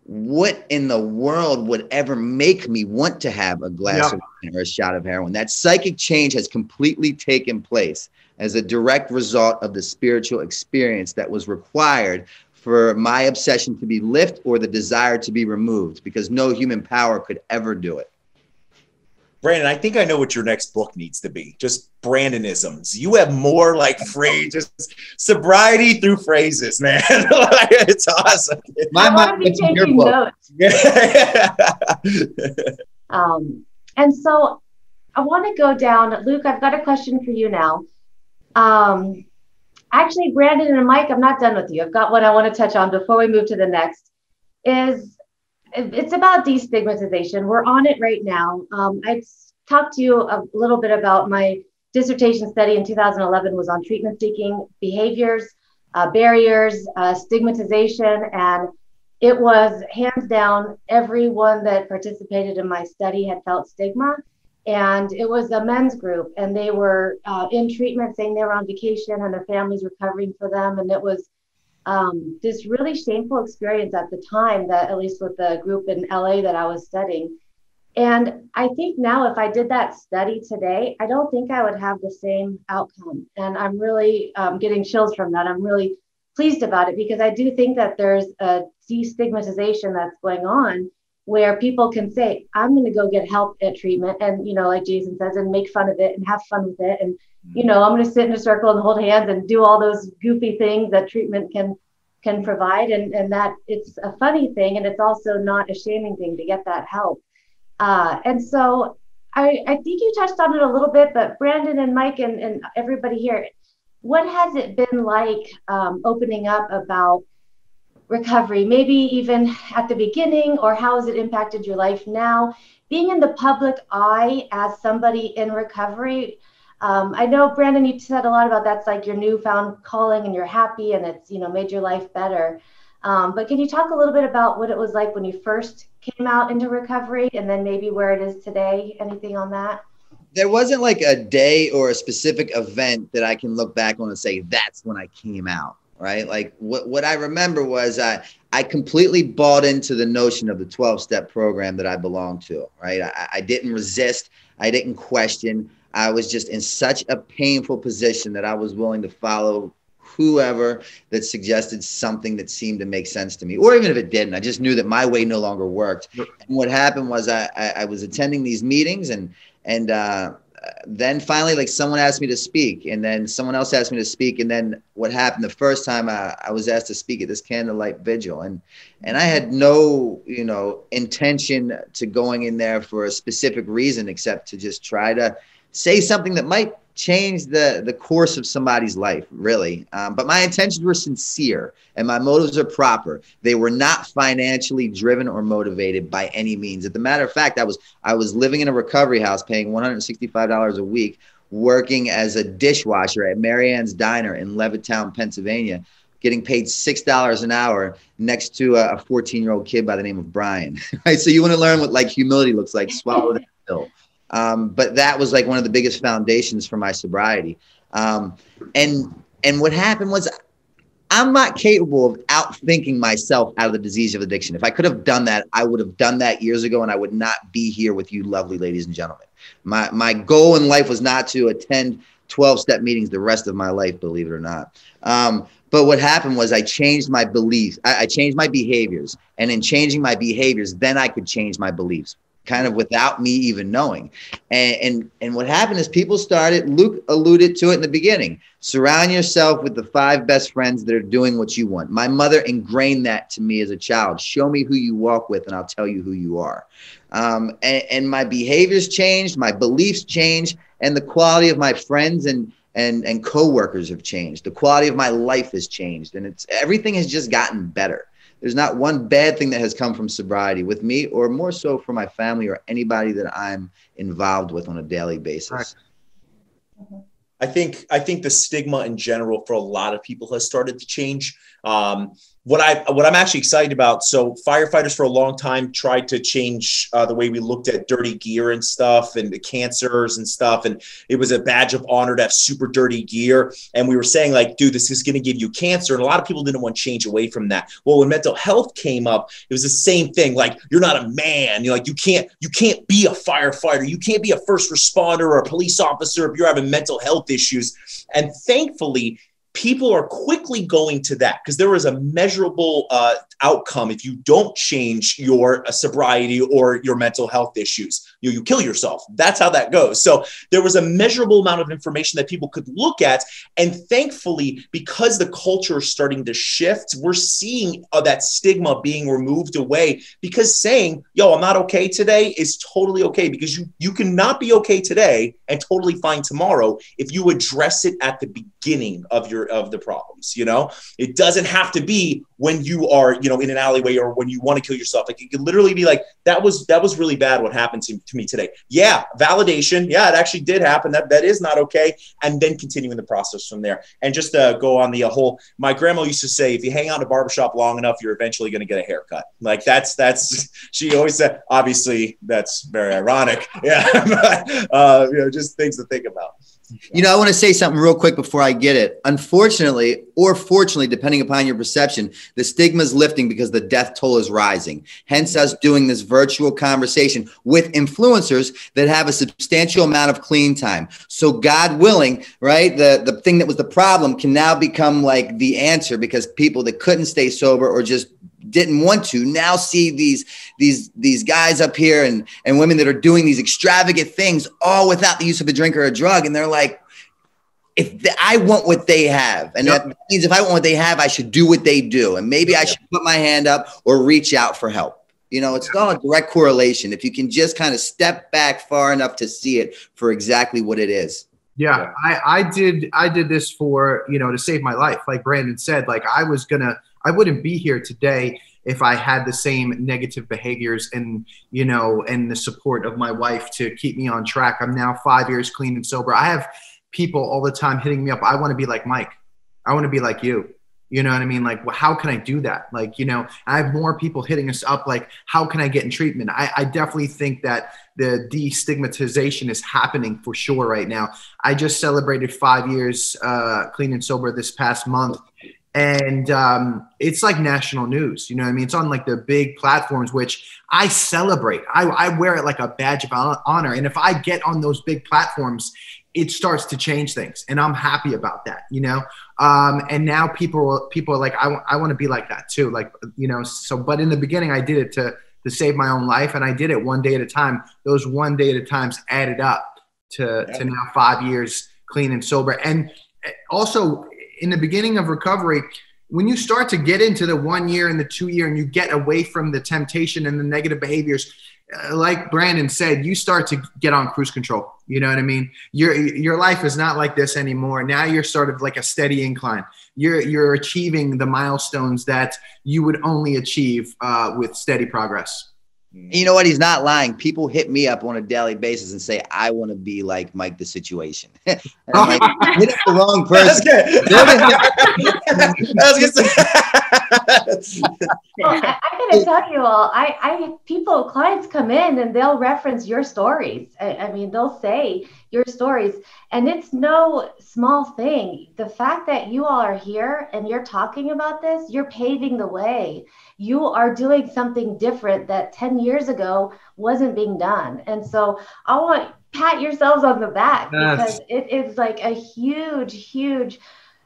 what in the world would ever make me want to have a glass Yeah. of wine or a shot of heroin? That psychic change has completely taken place as a direct result of the spiritual experience that was required for my obsession to be lift or the desire to be removed because no human power could ever do it. Brandon, I think I know what your next book needs to be. Just Brandonisms. You have more like phrases, sobriety through phrases, man. Like, it's awesome. My I want to mind be went to your taking book. notes. Um, and so I want to go down. Luke, I've got a question for you now. Um, actually, Brandon and Mike, I'm not done with you. I've got one I want to touch on before we move to the next. Is it's about destigmatization. We're on it right now. Um, I talked to you a little bit about my dissertation study in 2011 was on treatment seeking behaviors, uh, barriers, uh, stigmatization, and it was hands down everyone that participated in my study had felt stigma and it was a men's group and they were uh, in treatment saying they were on vacation and their families were covering for them and it was um, this really shameful experience at the time that at least with the group in la that i was studying. And i think now if i did that study today i don't think i would have the same outcome. And i'm really um, getting chills from that. I'm really pleased about it because i do think that there's a destigmatization that's going on where people can say i'm going to go get help at treatment and you know like jason says and make fun of it and have fun with it. And you know i'm going to sit in a circle and hold hands and do all those goofy things that treatment can can provide. And and that it's a funny thing and it's also not a shaming thing to get that help. Uh, and so I, I think you touched on it a little bit but brandon and mike and, and everybody here what has it been like um, opening up about recovery, maybe even at the beginning, or how has it impacted your life now? Being in the public eye as somebody in recovery, um, I know Brandon, you said a lot about that's like your newfound calling, and you're happy, and it's you know made your life better. Um, but can you talk a little bit about what it was like when you first came out into recovery, and then maybe where it is today? Anything on that? There wasn't like a day or a specific event that I can look back on and say that's when I came out right? Like what, what I remember was I, I completely bought into the notion of the 12 step program that I belonged to, right? I, I didn't resist. I didn't question. I was just in such a painful position that I was willing to follow whoever that suggested something that seemed to make sense to me, or even if it didn't, I just knew that my way no longer worked. And what happened was I, I, I was attending these meetings and, and, uh, then finally like someone asked me to speak and then someone else asked me to speak and then what happened the first time I, I was asked to speak at this candlelight vigil and and i had no you know intention to going in there for a specific reason except to just try to say something that might change the the course of somebody's life really. Um, but my intentions were sincere and my motives are proper. They were not financially driven or motivated by any means. As a matter of fact i was i was living in a recovery house paying $165 a week working as a dishwasher at marianne's diner in levittown pennsylvania getting paid six dollars an hour next to a 14 year old kid by the name of brian. Right? So you want to learn what like humility looks like swallow that pill um, but that was like one of the biggest foundations for my sobriety. Um, and and what happened was I'm not capable of outthinking myself out of the disease of addiction. If I could have done that, I would have done that years ago, and I would not be here with you, lovely ladies and gentlemen. My my goal in life was not to attend 12 step meetings the rest of my life, believe it or not. Um, but what happened was I changed my beliefs. I, I changed my behaviors, and in changing my behaviors, then I could change my beliefs kind of without me even knowing. And, and and what happened is people started, Luke alluded to it in the beginning. Surround yourself with the five best friends that are doing what you want. My mother ingrained that to me as a child. Show me who you walk with, and I'll tell you who you are. Um, and, and my behaviors changed, my beliefs changed, and the quality of my friends and and and coworkers have changed. The quality of my life has changed, and it's everything has just gotten better there's not one bad thing that has come from sobriety with me or more so for my family or anybody that I'm involved with on a daily basis. I think I think the stigma in general for a lot of people has started to change. Um, what I what I'm actually excited about. So firefighters for a long time tried to change uh, the way we looked at dirty gear and stuff, and the cancers and stuff, and it was a badge of honor to have super dirty gear. And we were saying like, dude, this is going to give you cancer, and a lot of people didn't want to change away from that. Well, when mental health came up, it was the same thing. Like, you're not a man. You're like, you can't you can't be a firefighter. You can't be a first responder or a police officer if you're having mental health issues. And thankfully people are quickly going to that because there is a measurable uh, outcome if you don't change your uh, sobriety or your mental health issues. You, you kill yourself. That's how that goes. So there was a measurable amount of information that people could look at and thankfully because the culture is starting to shift we're seeing uh, that stigma being removed away because saying yo i'm not okay today is totally okay because you you cannot be okay today and totally fine tomorrow if you address it at the beginning of your of the problems you know? It doesn't have to be when you are you know in an alleyway or when you want to kill yourself. Like it could literally be like that was that was really bad what happened to, to me today. Yeah validation. Yeah it actually did happen. That that is not okay. And then continuing the process from there. And just uh, go on the uh, whole my grandma used to say if you hang out in a barbershop long enough you're eventually going to get a haircut. Like that's that's she always said obviously that's very ironic. Yeah but, uh, you know just things to think about you know, I want to say something real quick before I get it. Unfortunately, or fortunately, depending upon your perception, the stigma is lifting because the death toll is rising. Hence, us doing this virtual conversation with influencers that have a substantial amount of clean time. So, God willing, right, the, the thing that was the problem can now become like the answer because people that couldn't stay sober or just didn't want to now see these these these guys up here and and women that are doing these extravagant things all without the use of a drink or a drug and they're like if the, I want what they have, and yep. that means if I want what they have, I should do what they do, and maybe. I should put my hand up or reach out for help. You know, it's all a direct correlation. If you can just kind of step back far enough to see it for exactly what it is. Yeah, yeah, I, I did I did this for you know to save my life. Like Brandon said, like I was gonna I wouldn't be here today if I had the same negative behaviors and you know and the support of my wife to keep me on track. I'm now five years clean and sober. I have people all the time hitting me up. I want to be like Mike. I want to be like you. You know what I mean? Like, well, how can I do that? Like, you know, I have more people hitting us up. Like, how can I get in treatment? I, I definitely think that the destigmatization is happening for sure right now. I just celebrated five years uh, clean and sober this past month and um, it's like national news. You know what I mean? It's on like the big platforms, which I celebrate. I, I wear it like a badge of honor. And if I get on those big platforms, it starts to change things, and I'm happy about that. You know, um, and now people people are like, I, w- I want to be like that too. Like you know, so but in the beginning, I did it to to save my own life, and I did it one day at a time. Those one day at a times added up to yeah. to now five years clean and sober, and eh, also in the beginning of recovery, when you start to get into the one year and the two year and you get away from the temptation and the negative behaviors uh, like brandon said you start to get on cruise control. You know what i mean? Your your life is not like this anymore. Now you're sort of like a steady incline. You're you're achieving the milestones that you would only achieve uh, with steady progress you know what? He's not lying. People hit me up on a daily basis and say, I want to be like Mike the situation. and I'm like, hit the wrong person. well, I, am going to tell you all, I, I, people, clients come in and they'll reference your stories. I, I mean, they'll say your stories, and it's no small thing. The fact that you all are here and you're talking about this, you're paving the way you are doing something different that 10 years ago wasn't being done. And so I want pat yourselves on the back yes. because it is like a huge, huge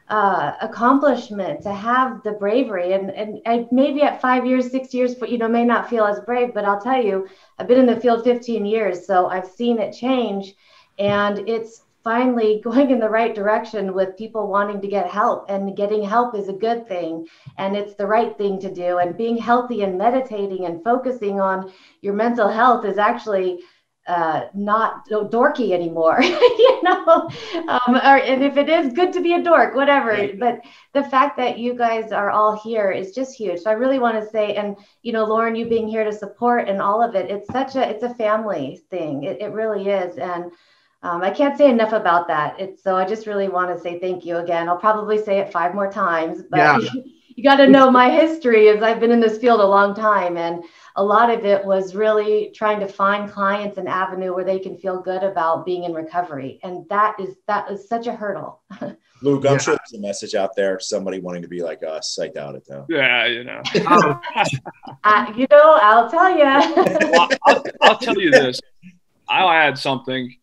uh, accomplishment to have the bravery. And, and I, maybe at five years, six years, but you know, may not feel as brave, but I'll tell you, I've been in the field 15 years, so I've seen it change. And it's finally going in the right direction with people wanting to get help and getting help is a good thing and it's the right thing to do and being healthy and meditating and focusing on your mental health is actually uh, not dorky anymore, you know. Um, or, and if it is, good to be a dork, whatever. Right. But the fact that you guys are all here is just huge. So I really want to say, and you know, Lauren, you being here to support and all of it, it's such a, it's a family thing. It, it really is, and um, I can't say enough about that. It's so I just really want to say thank you again. I'll probably say it five more times, but yeah. you got to know my history as I've been in this field a long time. And a lot of it was really trying to find clients an avenue where they can feel good about being in recovery. And that is, that is such a hurdle. Luke, I'm yeah. sure there's a message out there, somebody wanting to be like us. I doubt it though. Yeah, you know. uh, you know, I'll tell you. well, I'll, I'll tell you this. I'll add something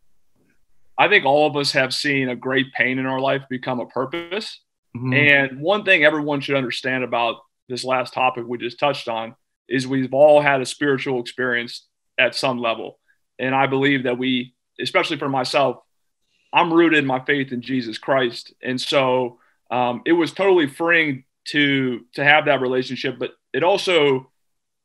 I think all of us have seen a great pain in our life become a purpose. Mm-hmm. And one thing everyone should understand about this last topic we just touched on is we've all had a spiritual experience at some level. And I believe that we, especially for myself, I'm rooted in my faith in Jesus Christ. And so um, it was totally freeing to to have that relationship, but it also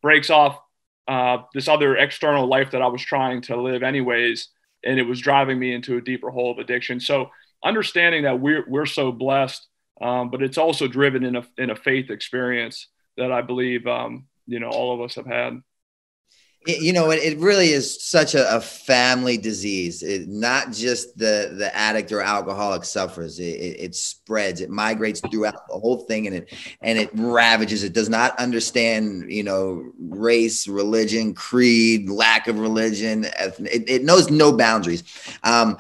breaks off uh, this other external life that I was trying to live anyways and it was driving me into a deeper hole of addiction. So understanding that we're we're so blessed, um, but it's also driven in a in a faith experience that I believe um, you know all of us have had you know it, it really is such a, a family disease. It, not just the the addict or alcoholic suffers it, it, it, spreads. It migrates throughout the whole thing and it and it ravages. It does not understand you know race religion creed lack of religion it, it knows no boundaries. Um,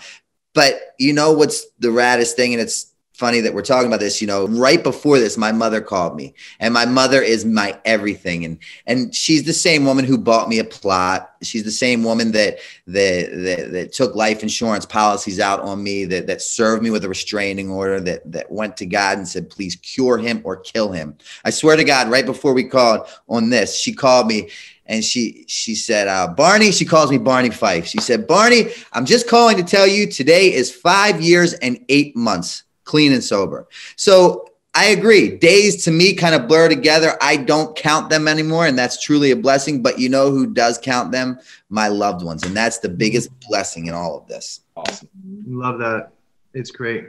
but you know what's the raddest thing and it's funny that we're talking about this you know right before this my mother called me and my mother is my everything and and she's the same woman who bought me a plot. She's the same woman that that that, that took life insurance policies out on me that that served me with a restraining order that that went to god and said please cure him or kill him. I swear to god right before we called on this she called me and she she said, uh, Barney, she calls me Barney Fife. She said, Barney, I'm just calling to tell you today is five years and eight months clean and sober. So I agree. Days to me kind of blur together. I don't count them anymore, and that's truly a blessing. But you know who does count them? My loved ones, and that's the biggest blessing in all of this. Awesome. Love that. It's great.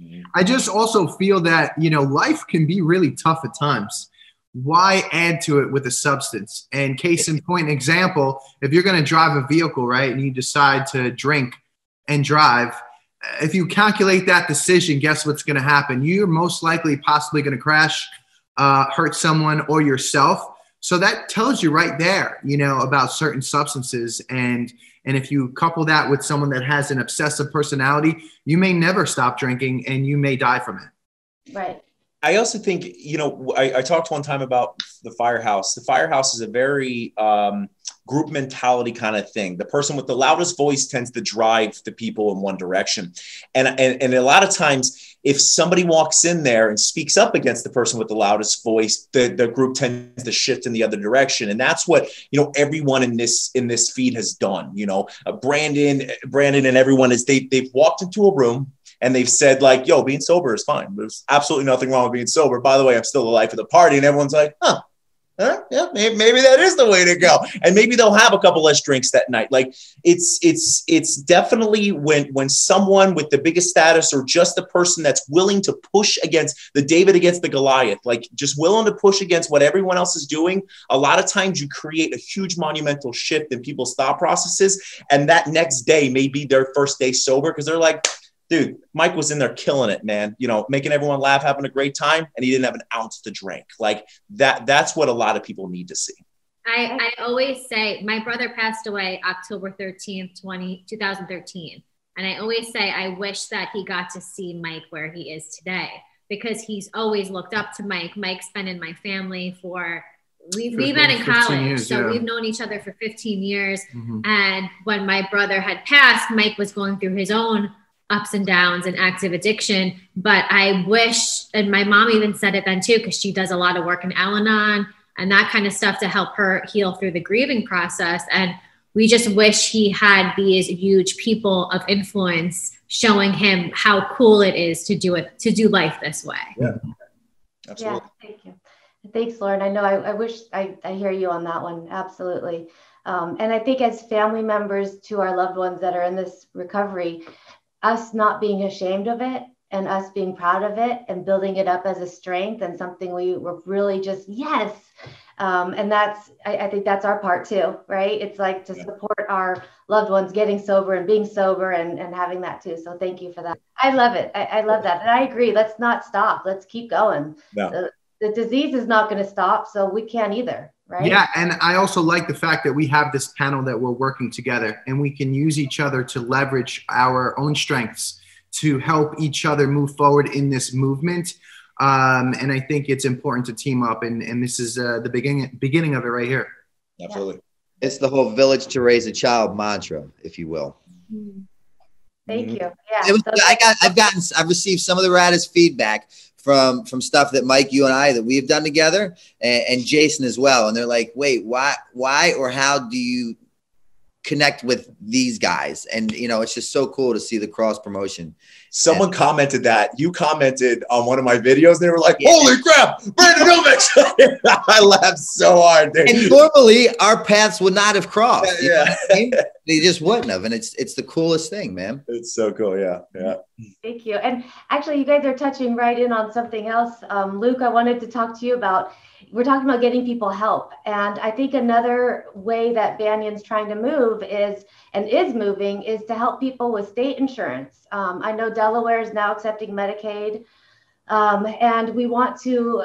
Mm-hmm. I just also feel that you know life can be really tough at times. Why add to it with a substance? And case in point, example: if you're going to drive a vehicle, right, and you decide to drink and drive if you calculate that decision, guess what's going to happen? You're most likely possibly going to crash, uh, hurt someone or yourself. So that tells you right there, you know, about certain substances. And and if you couple that with someone that has an obsessive personality, you may never stop drinking and you may die from it. Right. I also think, you know, I, I, talked one time about the firehouse. The firehouse is a very um, group mentality kind of thing. The person with the loudest voice tends to drive the people in one direction. And, and, and a lot of times, if somebody walks in there and speaks up against the person with the loudest voice, the, the group tends to shift in the other direction. And that's what, you know, everyone in this, in this feed has done, you know, uh, Brandon, Brandon and everyone is they, they've walked into a room and they've said like, "Yo, being sober is fine. There's absolutely nothing wrong with being sober." By the way, I'm still the life of the party, and everyone's like, "Huh." Huh? Yeah, maybe, maybe that is the way to go, and maybe they'll have a couple less drinks that night. Like it's it's it's definitely when when someone with the biggest status or just the person that's willing to push against the David against the Goliath, like just willing to push against what everyone else is doing. A lot of times you create a huge monumental shift in people's thought processes, and that next day may be their first day sober because they're like, dude, Mike was in there killing it, man. You know, making everyone laugh, having a great time, and he didn't have an ounce to drink. Like that, that's what a lot of people need to see. I, I always say my brother passed away October 13th, 20, 2013. And I always say, I wish that he got to see Mike where he is today because he's always looked up to Mike. Mike's been in my family for we've, we met in college years, so yeah. we've known each other for 15 years mm-hmm. and when my brother had passed mike was going through his own ups and downs and active addiction. But I wish, and my mom even said it then too, because she does a lot of work in Al Anon and that kind of stuff to help her heal through the grieving process. And we just wish he had these huge people of influence showing him how cool it is to do it, to do life this way. Yeah. Absolutely. Yeah, thank you. Thanks, Lauren. I know I, I wish I, I hear you on that one. Absolutely. Um, and I think as family members to our loved ones that are in this recovery, us not being ashamed of it and us being proud of it and building it up as a strength and something we were really just yes. Um, and that's I, I, think that's our part too right? It's like to support our loved ones getting sober and being sober and, and having that too. So thank you for that. I love it. I, I love that. And i agree. Let's not stop. Let's keep going. No. the, the disease is not going to stop so we can't either right? Yeah, and I also like the fact that we have this panel that we're working together and we can use each other to leverage our own strengths to help each other move forward in this movement. Um, and I think it's important to team up, and, and this is uh, the beginning beginning of it right here. Absolutely. It's the whole village to raise a child mantra, if you will. Thank mm-hmm. you. Yeah. Was, I got, I've gotten, I've received some of the raddest feedback from from stuff that Mike, you and I that we've done together, and, and Jason as well. And they're like, "Wait, why, why, or how do you connect with these guys?" And you know, it's just so cool to see the cross promotion. Someone and, commented that you commented on one of my videos. they were like, yeah. "Holy crap, Brandon Novak!" I laughed so hard. Dude. And normally our paths would not have crossed. Yeah, I mean? they just wouldn't have. And it's it's the coolest thing, man. It's so cool. Yeah, yeah. Thank you. And actually, you guys are touching right in on something else, um, Luke. I wanted to talk to you about we're talking about getting people help. And I think another way that Banyan's trying to move is and is moving is to help people with state insurance. Um, I know Delaware is now accepting Medicaid. Um, and we want to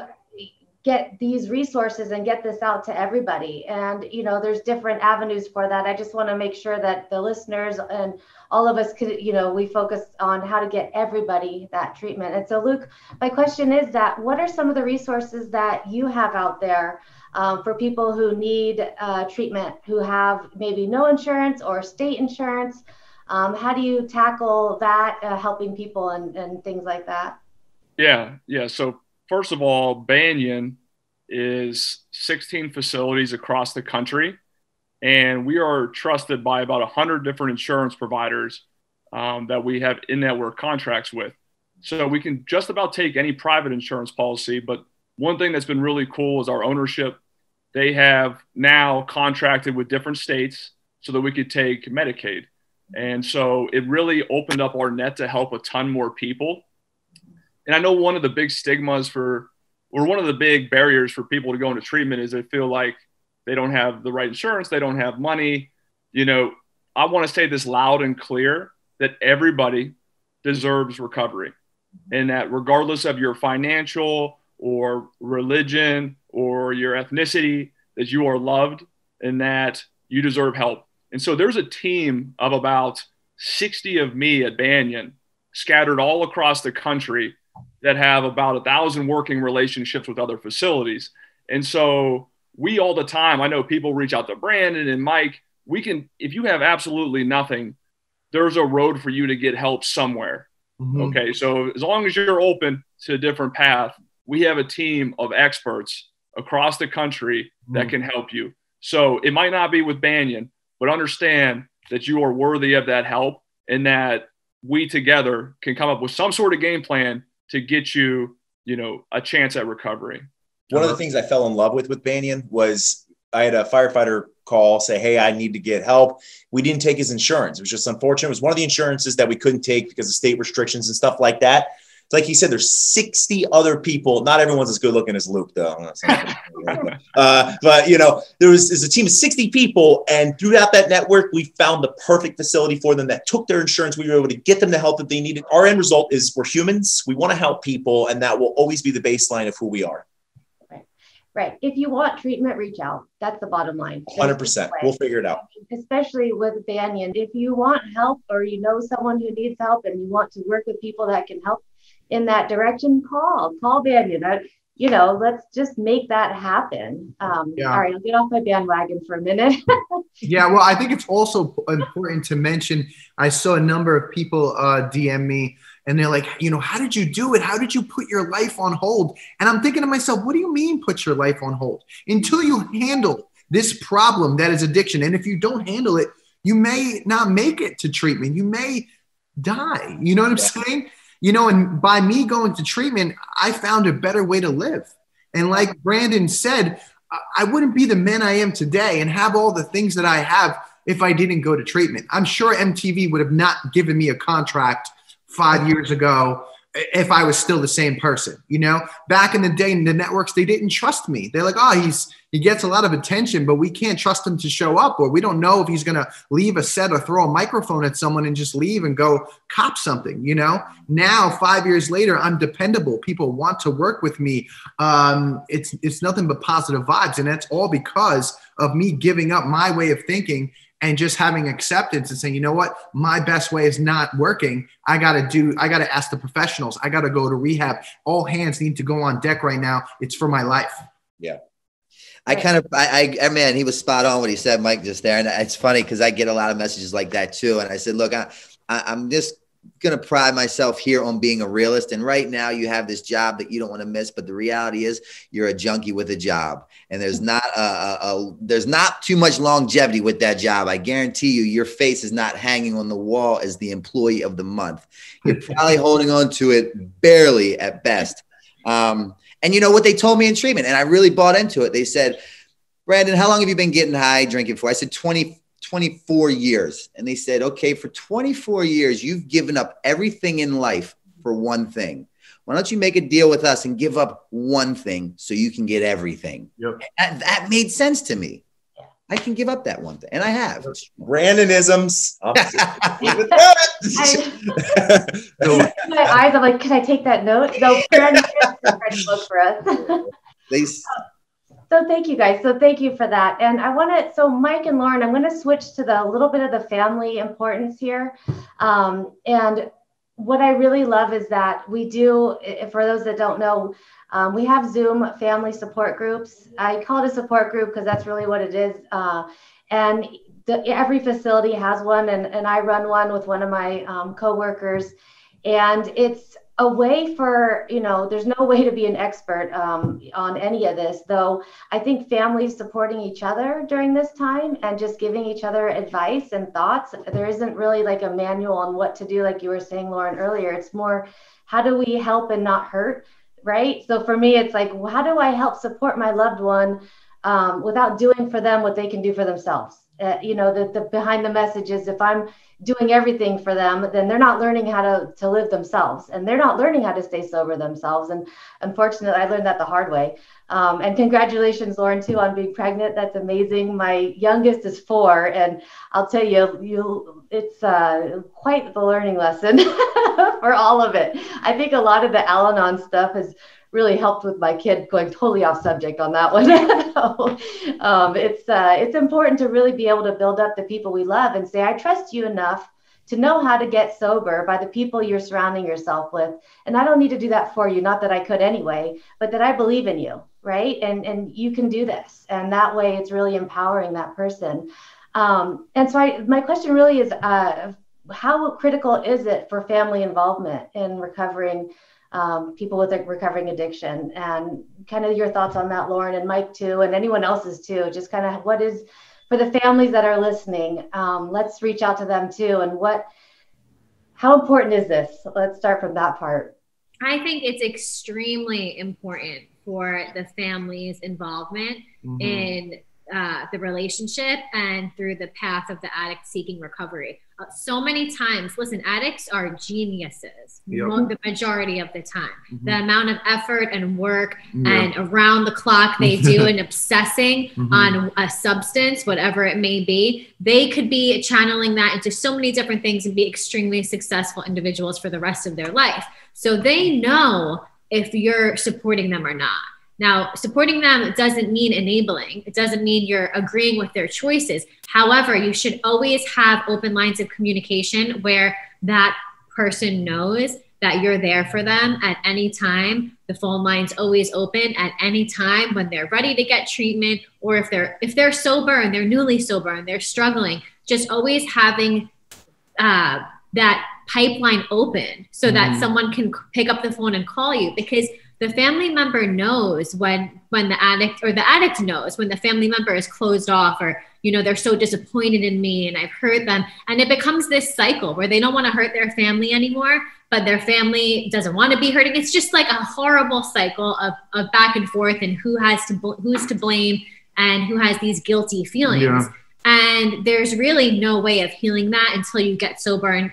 get these resources and get this out to everybody. And, you know, there's different avenues for that. I just want to make sure that the listeners and all of us could, you know, we focus on how to get everybody that treatment. And so, Luke, my question is that what are some of the resources that you have out there um, for people who need uh, treatment, who have maybe no insurance or state insurance? Um, how do you tackle that, uh, helping people and, and things like that? Yeah, yeah. So first of all, Banyan is 16 facilities across the country, and we are trusted by about 100 different insurance providers um, that we have in network contracts with. So we can just about take any private insurance policy. But one thing that's been really cool is our ownership. They have now contracted with different states so that we could take Medicaid. And so it really opened up our net to help a ton more people and I know one of the big stigmas for, or one of the big barriers for people to go into treatment is they feel like they don't have the right insurance, they don't have money. You know, I want to say this loud and clear that everybody deserves recovery, and that regardless of your financial or religion or your ethnicity, that you are loved and that you deserve help. And so there's a team of about 60 of me at Banyan scattered all across the country that have about a thousand working relationships with other facilities. And so we all the time, I know people reach out to Brandon and Mike. We can, if you have absolutely nothing, there's a road for you to get help somewhere. Mm-hmm. Okay. So as long as you're open to a different path, we have a team of experts across the country mm-hmm. that can help you. So it might not be with Banyan, but understand that you are worthy of that help and that we together can come up with some sort of game plan to get you, you know, a chance at recovery. One of the uh-huh. things I fell in love with with Banyan was I had a firefighter call, say, Hey, I need to get help. We didn't take his insurance. It was just unfortunate. It was one of the insurances that we couldn't take because of state restrictions and stuff like that. It's like he said, there's 60 other people. Not everyone's as good looking as Luke, though. uh, but you know, there was is a team of 60 people, and throughout that network, we found the perfect facility for them that took their insurance. We were able to get them the help that they needed. Our end result is we're humans. We want to help people, and that will always be the baseline of who we are. Right. If you want treatment, reach out. That's the bottom line. 100%. We'll figure it out. Especially with Banyan. If you want help or you know someone who needs help and you want to work with people that can help in that direction, call. Call Banyan. That, you know, let's just make that happen. Um, yeah. All right, I'll get off my bandwagon for a minute. yeah, well, I think it's also important to mention I saw a number of people uh, DM me and they're like, you know, how did you do it? How did you put your life on hold? And I'm thinking to myself, what do you mean put your life on hold? Until you handle this problem that is addiction. And if you don't handle it, you may not make it to treatment. You may die. You know what I'm yeah. saying? You know, and by me going to treatment, I found a better way to live. And like Brandon said, I wouldn't be the man I am today and have all the things that I have if I didn't go to treatment. I'm sure MTV would have not given me a contract five years ago if I was still the same person. You know, back in the day, in the networks, they didn't trust me. They're like, oh, he's he gets a lot of attention, but we can't trust him to show up, or we don't know if he's gonna leave a set or throw a microphone at someone and just leave and go cop something. You know, now five years later, I'm dependable. People want to work with me. Um, it's it's nothing but positive vibes, and that's all because of me giving up my way of thinking and just having acceptance and saying, you know what, my best way is not working. I got to do, I got to ask the professionals. I got to go to rehab. All hands need to go on deck right now. It's for my life. Yeah. I kind of, I, I, man, he was spot on what he said, Mike, just there. And it's funny because I get a lot of messages like that too. And I said, look, I, I, I'm just going to pride myself here on being a realist. And right now, you have this job that you don't want to miss, but the reality is you're a junkie with a job, and there's not a, a, a, there's not too much longevity with that job. I guarantee you, your face is not hanging on the wall as the employee of the month. You're probably holding on to it barely at best. Um, and you know what they told me in treatment, and I really bought into it. They said, Brandon, how long have you been getting high drinking for? I said 20 24 years. And they said, okay, for 24 years, you've given up everything in life for one thing. Why don't you make a deal with us and give up one thing so you can get everything? Yep. That, that made sense to me. I can give up that one thing, and I have. Brandonisms. my eyes, I'm like, can I take that note? No, Brandon look for us. they so thank you guys. So thank you for that. And I want to, so Mike and Lauren, I'm going to switch to the little bit of the family importance here. Um, and what I really love is that we do, for those that don't know, um, we have Zoom family support groups. I call it a support group because that's really what it is. Uh, and the, every facility has one, and, and I run one with one of my um, coworkers. And it's a way for you know there's no way to be an expert um, on any of this though i think families supporting each other during this time and just giving each other advice and thoughts there isn't really like a manual on what to do like you were saying lauren earlier. It's more how do we help and not hurt right? So for me it's like how do i help support my loved one um, without doing for them what they can do for themselves uh, you know the, the behind the message is if i'm doing everything for them, then they're not learning how to, to live themselves and they're not learning how to stay sober themselves. And unfortunately, I learned that the hard way. Um, and congratulations, Lauren, too, on being pregnant. That's amazing. My youngest is four, and I'll tell you, you it's uh, quite the learning lesson for all of it. I think a lot of the Al-Anon stuff has really helped with my kid going totally off subject on that one. so, um, it's uh, it's important to really be able to build up the people we love and say, I trust you enough to know how to get sober by the people you're surrounding yourself with. And I don't need to do that for you, not that I could anyway, but that I believe in you, right? And and you can do this. And that way it's really empowering that person. Um, and so I, my question really is uh, how critical is it for family involvement in recovering um, people with a recovering addiction and kind of your thoughts on that lauren and mike too and anyone else's too just kind of what is for the families that are listening um, let's reach out to them too and what how important is this? Let's start from that part. I think it's extremely important for the family's involvement mm-hmm. in uh, the relationship and through the path of the addict seeking recovery. Uh, so many times, listen, addicts are geniuses yep. the majority of the time. Mm-hmm. The amount of effort and work yep. and around the clock they do and obsessing mm-hmm. on a substance, whatever it may be, they could be channeling that into so many different things and be extremely successful individuals for the rest of their life. So they know if you're supporting them or not. Now, supporting them doesn't mean enabling. It doesn't mean you're agreeing with their choices. However, you should always have open lines of communication where that person knows that you're there for them at any time. The phone line's always open at any time when they're ready to get treatment or if they're if they're sober and they're newly sober and they're struggling, just always having uh, that pipeline open so that mm. someone can pick up the phone and call you because the family member knows when when the addict or the addict knows when the family member is closed off or you know they're so disappointed in me and i've hurt them. And it becomes this cycle where they don't want to hurt their family anymore but their family doesn't want to be hurting. It's just like a horrible cycle of, of back and forth and who has to who's to blame and who has these guilty feelings. Yeah. and there's really no way of healing that until you get sober and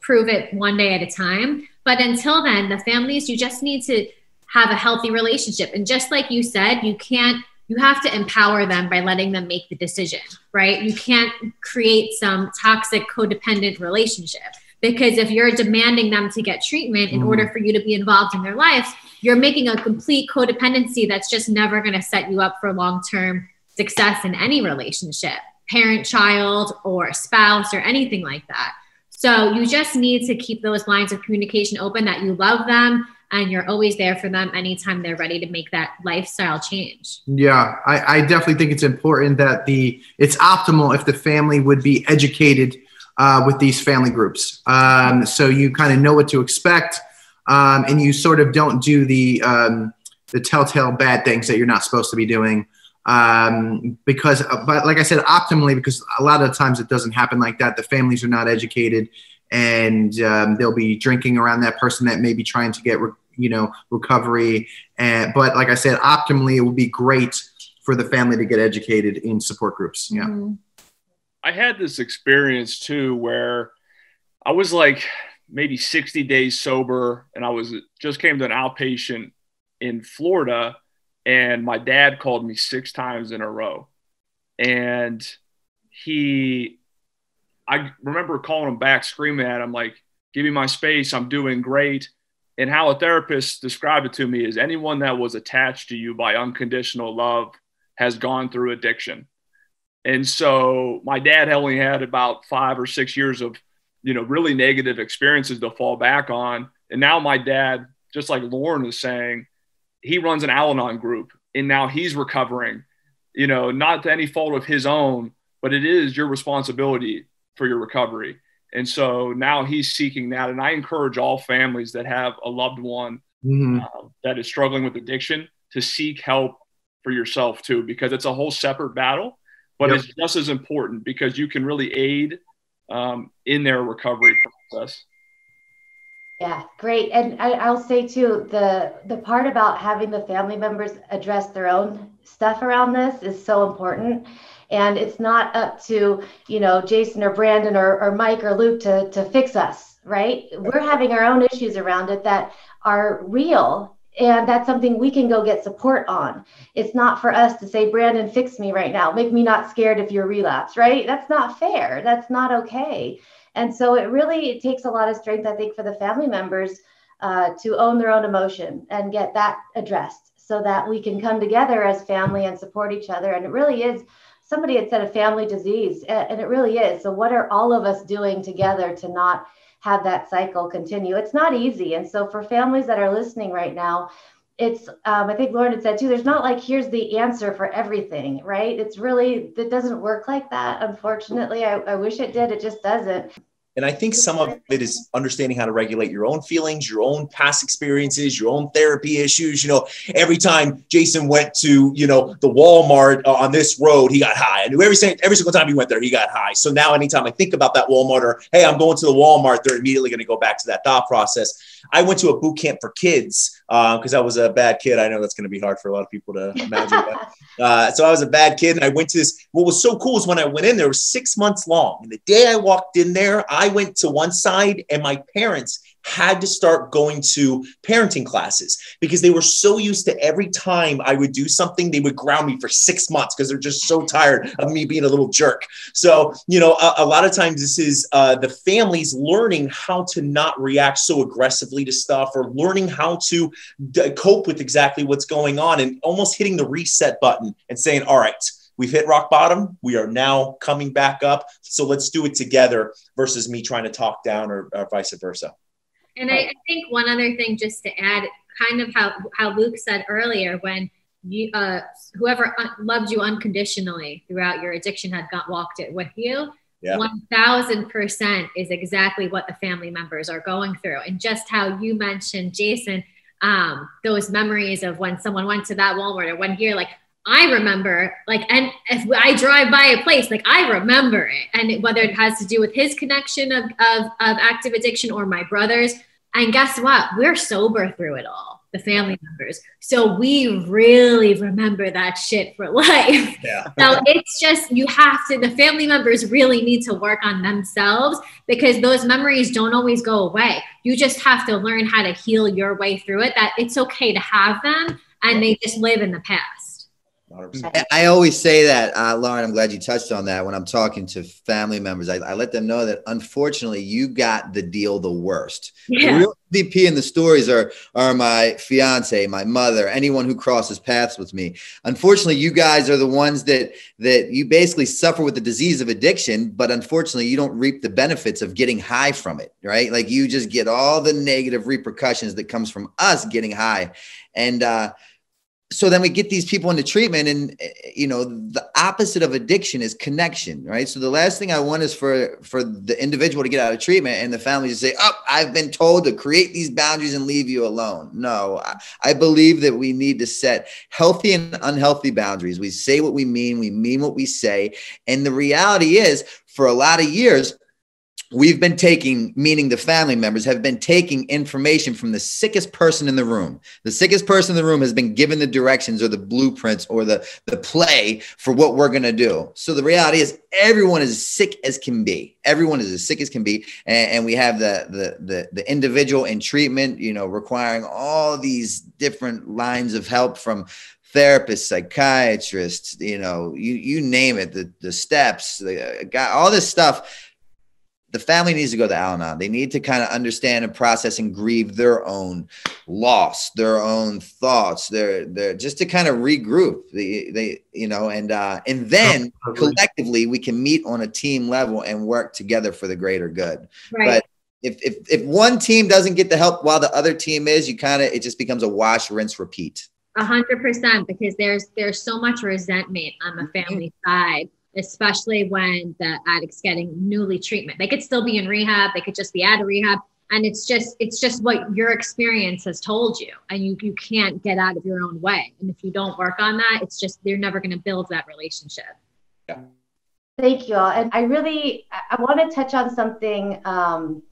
prove it one day at a time. But until then the families you just need to have a healthy relationship. And just like you said, you can't, you have to empower them by letting them make the decision, right? You can't create some toxic codependent relationship because if you're demanding them to get treatment in mm. order for you to be involved in their lives, you're making a complete codependency that's just never going to set you up for long term success in any relationship, parent, child, or spouse, or anything like that. So you just need to keep those lines of communication open that you love them, and you're always there for them anytime they're ready to make that lifestyle change. Yeah, I, I definitely think it's important that the it's optimal if the family would be educated uh, with these family groups, um, so you kind of know what to expect, um, and you sort of don't do the um, the telltale bad things that you're not supposed to be doing. Um, because, but like I said, optimally, because a lot of times it doesn't happen like that. The families are not educated and um, they'll be drinking around that person that may be trying to get, re- you know, recovery. And, but like I said, optimally, it would be great for the family to get educated in support groups. Yeah. Mm-hmm. I had this experience too where I was like maybe 60 days sober and I was just came to an outpatient in Florida and my dad called me six times in a row. And he I remember calling him back, screaming at him, like, give me my space. I'm doing great. And how a therapist described it to me is anyone that was attached to you by unconditional love has gone through addiction. And so my dad only had about five or six years of, you know, really negative experiences to fall back on. And now my dad, just like Lauren is saying, he runs an Al Anon group and now he's recovering, you know, not to any fault of his own, but it is your responsibility for your recovery. And so now he's seeking that. And I encourage all families that have a loved one mm-hmm. uh, that is struggling with addiction to seek help for yourself too, because it's a whole separate battle, but yep. it's just as important because you can really aid um, in their recovery process. Yeah, great. And I, will say too, the the part about having the family members address their own stuff around this is so important and it's not up to you know jason or brandon or, or mike or luke to, to fix us right? We're having our own issues around it that are real and that's something we can go get support on. It's not for us to say brandon fix me right now. Make me not scared if you're relapse right? That's not fair. That's not okay. And so it really it takes a lot of strength i think for the family members uh, to own their own emotion and get that addressed so that we can come together as family and support each other. And it really is somebody had said a family disease, and it really is. So, what are all of us doing together to not have that cycle continue? It's not easy. And so, for families that are listening right now, it's um, i think lauren had said too there's not like here's the answer for everything right it's really it doesn't work like that unfortunately I, I wish it did it just doesn't And I think some of it is understanding how to regulate your own feelings, your own past experiences, your own therapy issues. You know, every time Jason went to, you know, the Walmart uh, on this road, he got high. I knew every, every single time he went there, he got high. So now anytime I think about that Walmart or, hey, I'm going to the Walmart, they're immediately going to go back to that thought process. I went to a boot camp for kids because uh, I was a bad kid. I know that's going to be hard for a lot of people to imagine. uh, so I was a bad kid, and I went to this. What was so cool is when I went in there, it was six months long. And the day I walked in there, I went to one side, and my parents had to start going to parenting classes because they were so used to every time I would do something, they would ground me for six months because they're just so tired of me being a little jerk. So, you know, a, a lot of times this is uh, the families learning how to not react so aggressively to stuff or learning how to d- cope with exactly what's going on and almost hitting the reset button and saying, all right, we've hit rock bottom. We are now coming back up. So let's do it together versus me trying to talk down or, or vice versa. And I, I, think one other thing, just to add, kind of how how Luke said earlier, when you uh, whoever loved you unconditionally throughout your addiction had got walked it with you. One thousand percent is exactly what the family members are going through, and just how you mentioned, Jason, um, those memories of when someone went to that Walmart or when here, like I remember, like, and if I drive by a place, like I remember it, and whether it has to do with his connection of, of, of active addiction or my brother's. And guess what? We're sober through it all, the family members. So we really remember that shit for life. Yeah. so it's just, you have to, the family members really need to work on themselves because those memories don't always go away. You just have to learn how to heal your way through it, that it's okay to have them and they just live in the past. 100%. I always say that, uh, Lauren. I'm glad you touched on that when I'm talking to family members. I, I let them know that unfortunately you got the deal the worst. Yeah. The real MVP in the stories are are my fiance, my mother, anyone who crosses paths with me. Unfortunately, you guys are the ones that that you basically suffer with the disease of addiction, but unfortunately, you don't reap the benefits of getting high from it, right? Like you just get all the negative repercussions that comes from us getting high, and. uh so then we get these people into treatment and eh, eh, you know the opposite of addiction is connection right? So the last thing i want is for for the individual to get out of treatment and the family to say oh i've been told to create these boundaries and leave you alone. No I, I believe that we need to set healthy and unhealthy boundaries. We say what we mean we mean what we say. And the reality is for a lot of years we've been taking, meaning the family members have been taking information from the sickest person in the room. The sickest person in the room has been given the directions or the blueprints or the, the play for what we're going to do. So the reality is everyone is sick as can be. Everyone is as sick as can be. And, and we have the, the, the, the individual in treatment, you know, requiring all these different lines of help from therapists, psychiatrists, you know, you, you name it, the, the steps, the uh, guy, all this stuff the family needs to go to Al-Anon. They need to kind of understand and process and grieve their own loss, their own thoughts, their their just to kind of regroup. They they you know, and uh, and then collectively we can meet on a team level and work together for the greater good. Right. But if if if one team doesn't get the help while the other team is, you kind of it just becomes a wash, rinse, repeat. A hundred percent, because there's there's so much resentment on the mm-hmm. family side especially when the addict's getting newly treatment. They could still be in rehab, they could just be out of rehab. And it's just it's just what your experience has told you. And you you can't get out of your own way. And if you don't work on that, it's just they're never gonna build that relationship. Yeah. Thank you all. And I really I want to touch on something um,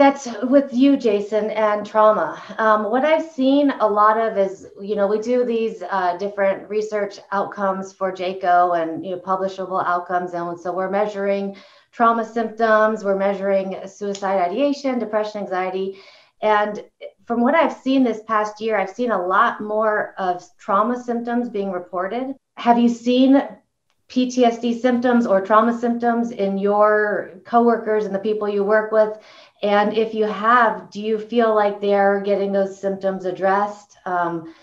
that's with you, Jason, and trauma. Um, what I've seen a lot of is, you know, we do these uh, different research outcomes for JCAHO and, you know, publishable outcomes. And so we're measuring trauma symptoms, we're measuring suicide ideation, depression, anxiety. And from what I've seen this past year, I've seen a lot more of trauma symptoms being reported. Have you seen PTSD symptoms or trauma symptoms in your coworkers and the people you work with? And if you have, do you feel like they're getting those symptoms addressed? Um,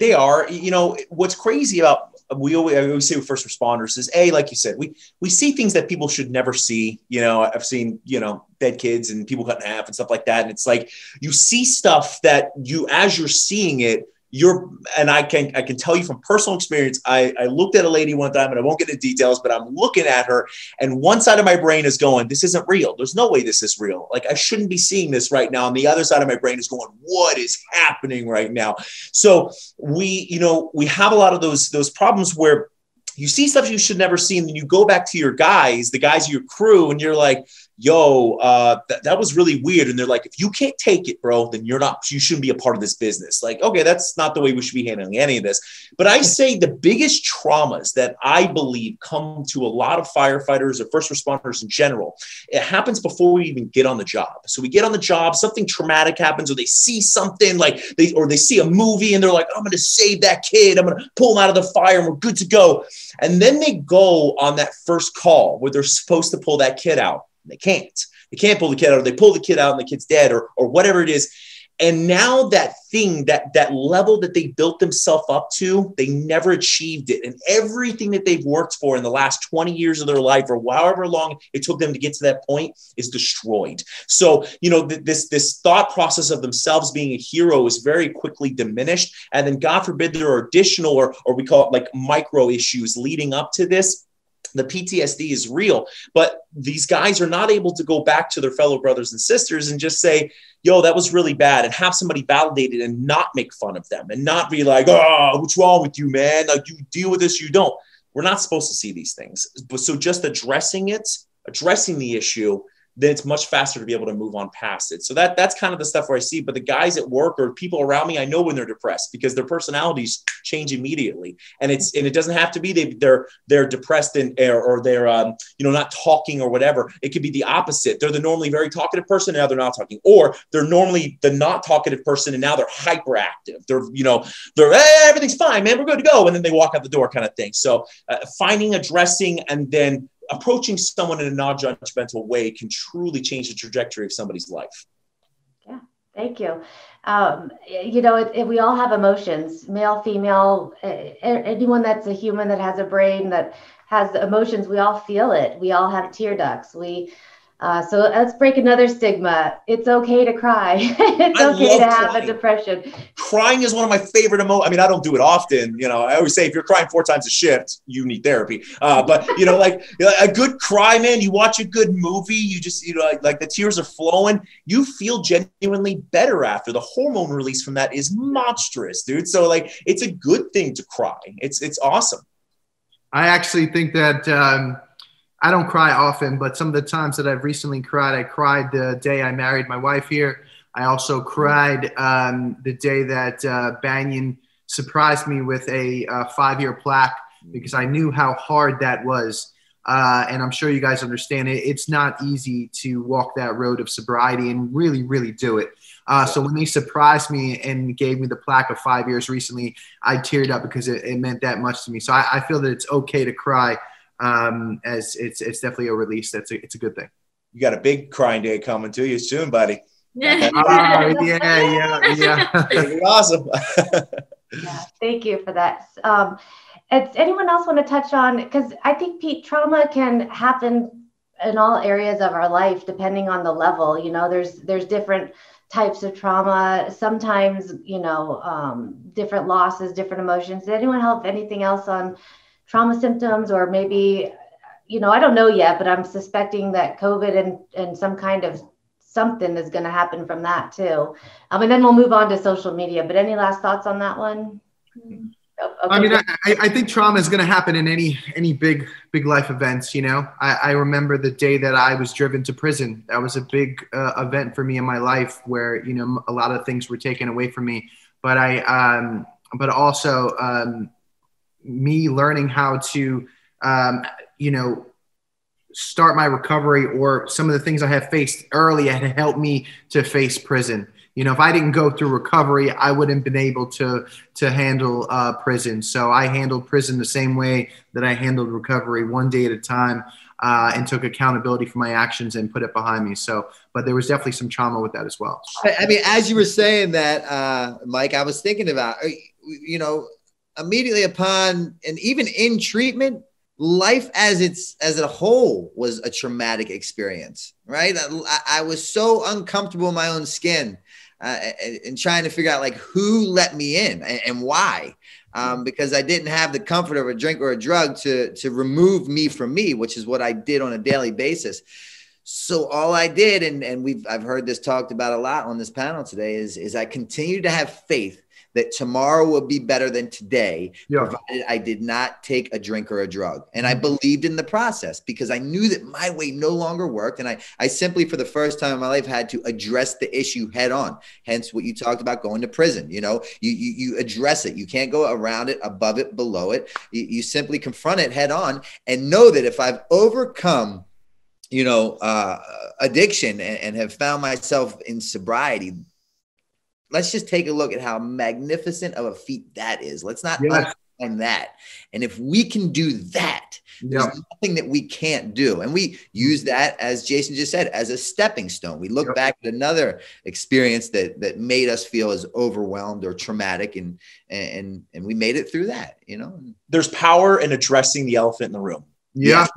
they are. You know, what's crazy about we always, always say with first responders is a like you said we we see things that people should never see you know i've seen you know dead kids and people cut in half and stuff like that and it's like you see stuff that you as you're seeing it you're and I can I can tell you from personal experience. I, I looked at a lady one time and I won't get into details, but I'm looking at her and one side of my brain is going, This isn't real. There's no way this is real. Like I shouldn't be seeing this right now. And the other side of my brain is going, What is happening right now? So we, you know, we have a lot of those those problems where you see stuff you should never see, and then you go back to your guys, the guys your crew, and you're like, yo, uh, th- that was really weird. And they're like, if you can't take it, bro, then you're not, you shouldn't be a part of this business. Like, okay, that's not the way we should be handling any of this. But I say the biggest traumas that I believe come to a lot of firefighters or first responders in general, it happens before we even get on the job. So we get on the job, something traumatic happens, or they see something like they, or they see a movie and they're like, I'm going to save that kid. I'm going to pull him out of the fire and we're good to go. And then they go on that first call where they're supposed to pull that kid out they can't. They can't pull the kid out, or they pull the kid out and the kid's dead, or or whatever it is. And now that thing, that that level that they built themselves up to, they never achieved it. And everything that they've worked for in the last 20 years of their life, or however long it took them to get to that point, is destroyed. So, you know, th- this this thought process of themselves being a hero is very quickly diminished. And then God forbid there are additional or or we call it like micro issues leading up to this the PTSD is real, but these guys are not able to go back to their fellow brothers and sisters and just say, yo, that was really bad, and have somebody validate it and not make fun of them and not be like, oh, what's wrong with you, man? Like, you deal with this, you don't. We're not supposed to see these things. But so just addressing it, addressing the issue, then it's much faster to be able to move on past it. So that that's kind of the stuff where I see. But the guys at work or people around me, I know when they're depressed because their personalities change immediately, and it's and it doesn't have to be they they're they're depressed and or they're um, you know not talking or whatever. It could be the opposite. They're the normally very talkative person and now they're not talking, or they're normally the not talkative person and now they're hyperactive. They're you know they're hey, everything's fine, man, we're good to go, and then they walk out the door kind of thing. So uh, finding, addressing, and then approaching someone in a non-judgmental way can truly change the trajectory of somebody's life. Yeah, thank you. Um, you know, we all have emotions, male, female, anyone that's a human that has a brain that has emotions, we all feel it. We all have tear ducts. We uh, so let's break another stigma. It's okay to cry. it's I okay to have crying. a depression. Crying is one of my favorite emotions. I mean, I don't do it often. You know, I always say if you're crying four times a shift, you need therapy. Uh, but you know, like a good cry, man. You watch a good movie, you just you know, like, like the tears are flowing. You feel genuinely better after. The hormone release from that is monstrous, dude. So like, it's a good thing to cry. It's it's awesome. I actually think that. Um, I don't cry often, but some of the times that I've recently cried, I cried the day I married my wife here. I also cried um, the day that uh, Banyan surprised me with a uh, five year plaque because I knew how hard that was. Uh, and I'm sure you guys understand it. It's not easy to walk that road of sobriety and really, really do it. Uh, so when they surprised me and gave me the plaque of five years recently, I teared up because it, it meant that much to me. So I, I feel that it's okay to cry um, as it's it's definitely a release. That's a, it's a good thing. You got a big crying day coming to you soon, buddy. Yeah, uh, yeah, yeah, yeah. awesome. yeah, thank you for that. Um, anyone else want to touch on? Because I think Pete, trauma can happen in all areas of our life, depending on the level. You know, there's there's different types of trauma. Sometimes, you know, um, different losses, different emotions. Did anyone help anything else on trauma symptoms or maybe you know i don't know yet but i'm suspecting that covid and and some kind of something is going to happen from that too um, and then we'll move on to social media but any last thoughts on that one okay. I mean, I, I think trauma is going to happen in any any big big life events. You know, I, I remember the day that I was driven to prison. That was a big uh, event for me in my life, where you know a lot of things were taken away from me. But I, um, but also, um, me learning how to, um, you know, start my recovery or some of the things I have faced early had helped me to face prison. You know, if I didn't go through recovery, I wouldn't have been able to to handle uh, prison. So I handled prison the same way that I handled recovery, one day at a time, uh, and took accountability for my actions and put it behind me. So, but there was definitely some trauma with that as well. I mean, as you were saying that, uh, Mike, I was thinking about, uh, you know, immediately upon and even in treatment life as it's as a whole was a traumatic experience right i, I was so uncomfortable in my own skin uh, and, trying to figure out like who let me in and, and why. Um, because I didn't have the comfort of a drink or a drug to to remove me from me, which is what I did on a daily basis. So all I did, and and we've I've heard this talked about a lot on this panel today, is is I continued to have faith that tomorrow will be better than today, yeah. provided I did not take a drink or a drug. And I mm-hmm. believed in the process because I knew that my way no longer worked. And I, I simply, for the first time in my life, had to address the issue head on. Hence what you talked about going to prison. You know, you, you, you address it. You can't go around it, above it, below it. You, you simply confront it head on and know that if I've overcome you know, uh, addiction and, and, have found myself in sobriety, let's just take a look at how magnificent of a feat that is. Let's not yes. understand that. And if we can do that, there's nothing that we can't do. And we use that, as Jason just said, as a stepping stone. We look yep. back at another experience that that made us feel as overwhelmed or traumatic, and and and we made it through that. You know, there's power in addressing the elephant in the room. Yeah.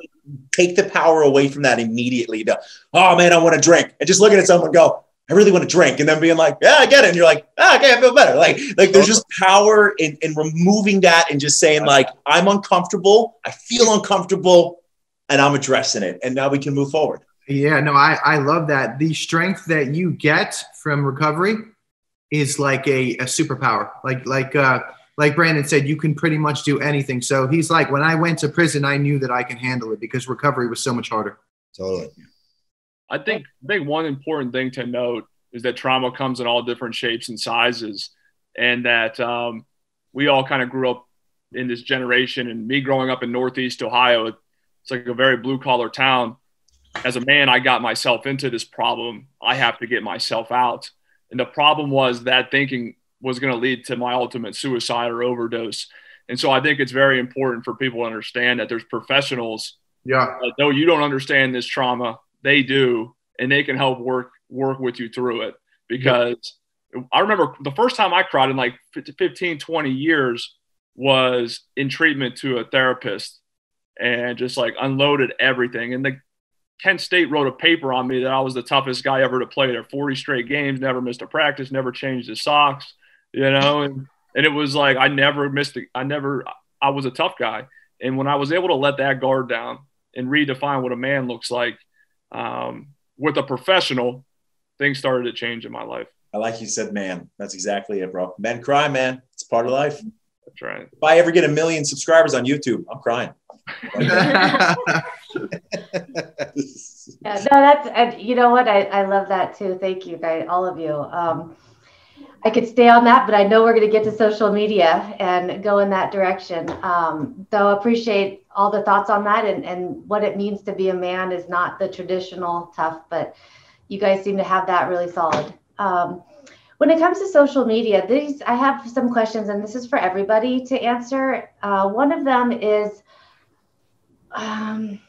Take the power away from that immediately. To, oh man, I want to drink, and just looking at someone go, I really want to drink, and then being like, yeah, I get it, and you're like, ah, okay, I feel better. Like, like there's just power in, in removing that and just saying like, I'm uncomfortable, I feel uncomfortable, and I'm addressing it, and now we can move forward. Yeah, no, I I love that. The strength that you get from recovery is like a, a superpower. Like like uh like Brandon said, you can pretty much do anything. So he's like, when I went to prison, I knew that I can handle it because recovery was so much harder. Totally. I think I think one important thing to note is that trauma comes in all different shapes and sizes, and that um, we all kind of grew up in this generation. And me growing up in Northeast Ohio, it's like a very blue collar town. As a man, I got myself into this problem. I have to get myself out. And the problem was that thinking was going to lead to my ultimate suicide or overdose. And so I think it's very important for people to understand that there's professionals. Yeah. though you don't understand this trauma, they do and they can help work work with you through it. Because i remember the first time i cried in like 15 20 years was in treatment to a therapist and just like unloaded everything. And the kent state wrote a paper on me that i was the toughest guy ever to play there. 40 straight games never missed a practice never changed his socks you know? And and it was like i never missed it i never i was a tough guy. And when i was able to let that guard down and redefine what a man looks like um, with a professional, things started to change in my life. I like you said, man. That's exactly it, bro. Men cry, man. It's part of life. That's right. If I ever get a million subscribers on YouTube, I'm crying. yeah, no, that's and you know what? I, I love that too. Thank you, guys, all of you. Um, I could stay on that, but I know we're going to get to social media and go in that direction. Um, though appreciate all the thoughts on that and, and what it means to be a man is not the traditional tough, but you guys seem to have that really solid. Um, when it comes to social media, these I have some questions, and this is for everybody to answer. Uh, one of them is, um,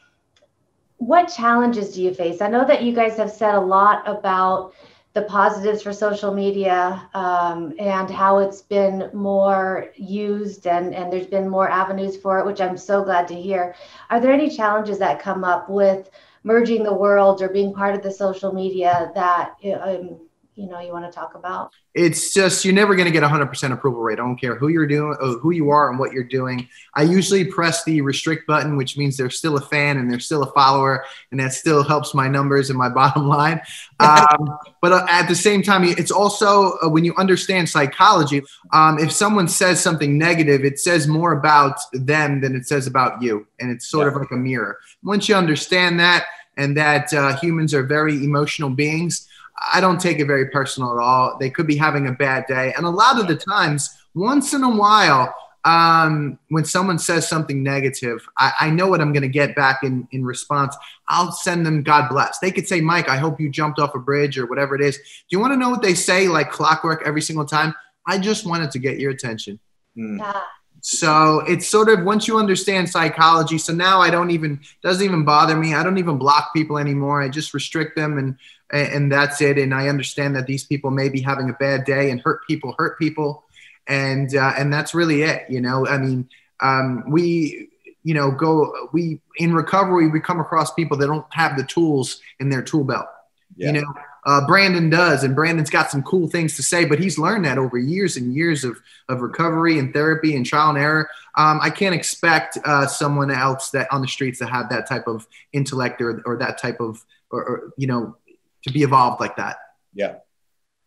what challenges do you face? I know that you guys have said a lot about the positives for social media um, and how it's been more used and, and there's been more avenues for it, which I'm so glad to hear. Are there any challenges that come up with merging the worlds or being part of the social media that um, you know you want to talk about? It's just you're never going to get 100% approval rate. I don't care who you're doing, uh, who you are, and what you're doing. I usually press the restrict button, which means they're still a fan and they're still a follower, and that still helps my numbers and my bottom line. Um, but uh, at the same time, it's also uh, when you understand psychology. Um, if someone says something negative, it says more about them than it says about you, and it's sort yeah. of like a mirror. Once you understand that, and that uh, humans are very emotional beings I don't take it very personal at all. They could be having a bad day. And a lot of the times, once in a while, um, when someone says something negative, I, I know what I'm going to get back in, in response. I'll send them God bless. They could say, Mike, I hope you jumped off a bridge or whatever it is. Do you want to know what they say like clockwork every single time? I just wanted to get your attention. Mm. Yeah. So it's sort of once you understand psychology. So now I don't even doesn't even bother me. I don't even block people anymore. I just restrict them and and that's it. And I understand that these people may be having a bad day and hurt people hurt people, and uh, and that's really it. You know, I mean, um, we you know go we in recovery we come across people that don't have the tools in their tool belt. Yeah. You know, uh, Brandon does, and Brandon's got some cool things to say. But he's learned that over years and years of of recovery and therapy and trial and error. Um, I can't expect uh, someone else that on the streets to have that type of intellect or or that type of or, or you know to be evolved like that. Yeah.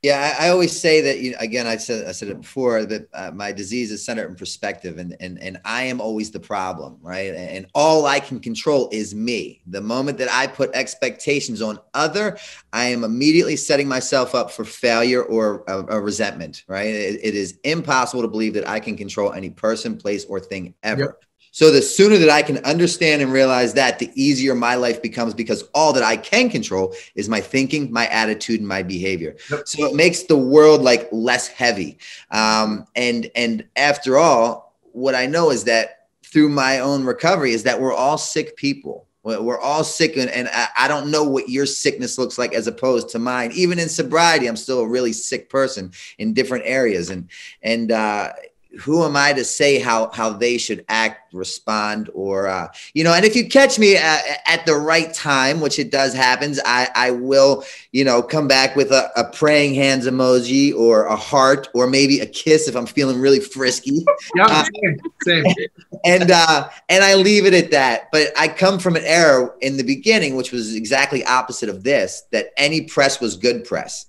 Yeah, I, I, always say that. You know, again, I said I said it before that uh, my disease is centered in perspective, and and and I am always the problem, right? And all I can control is me. The moment that I put expectations on other, I am immediately setting myself up for failure or a, a resentment, right? It, it is impossible to believe that I can control any person, place, or thing ever. Yep. So the sooner that I can understand and realize that, the easier my life becomes because all that I can control is my thinking, my attitude, and my behavior. Yep. So it makes the world like less heavy. Um, and and after all, what I know is that through my own recovery is that we're all sick people. We're all sick, and, and I don't know what your sickness looks like as opposed to mine. Even in sobriety, I'm still a really sick person in different areas, and and uh, who am I to say how how they should act, respond, or uh, you know? And if you catch me at, at, the right time, which it does happens, I I will you know come back with a, a, praying hands emoji or a heart or maybe a kiss if I'm feeling really frisky. Yeah, uh, same, same. And uh, and I leave it at that. But I come from an era in the beginning, which was exactly opposite of this, that any press was good press,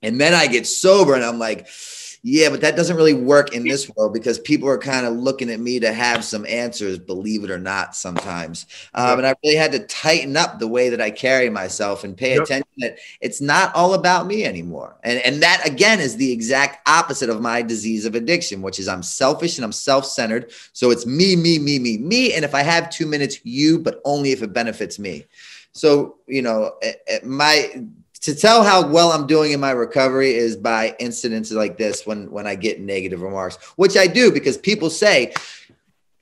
and then I get sober and I'm like yeah, but that doesn't really work in this world because people are kind of looking at me to have some answers, believe it or not, sometimes. Um. And I really had to tighten up the way that I carry myself and pay yep. attention that it's not all about me anymore. And, and that, again, is the exact opposite of my disease of addiction, which is I'm selfish and I'm self centered. So it's me, me, me, me, me. And if I have two minutes, you, but only if it benefits me. So, you know, my to tell how well I'm doing in my recovery is by incidents like this when when I get negative remarks, which I do because people say,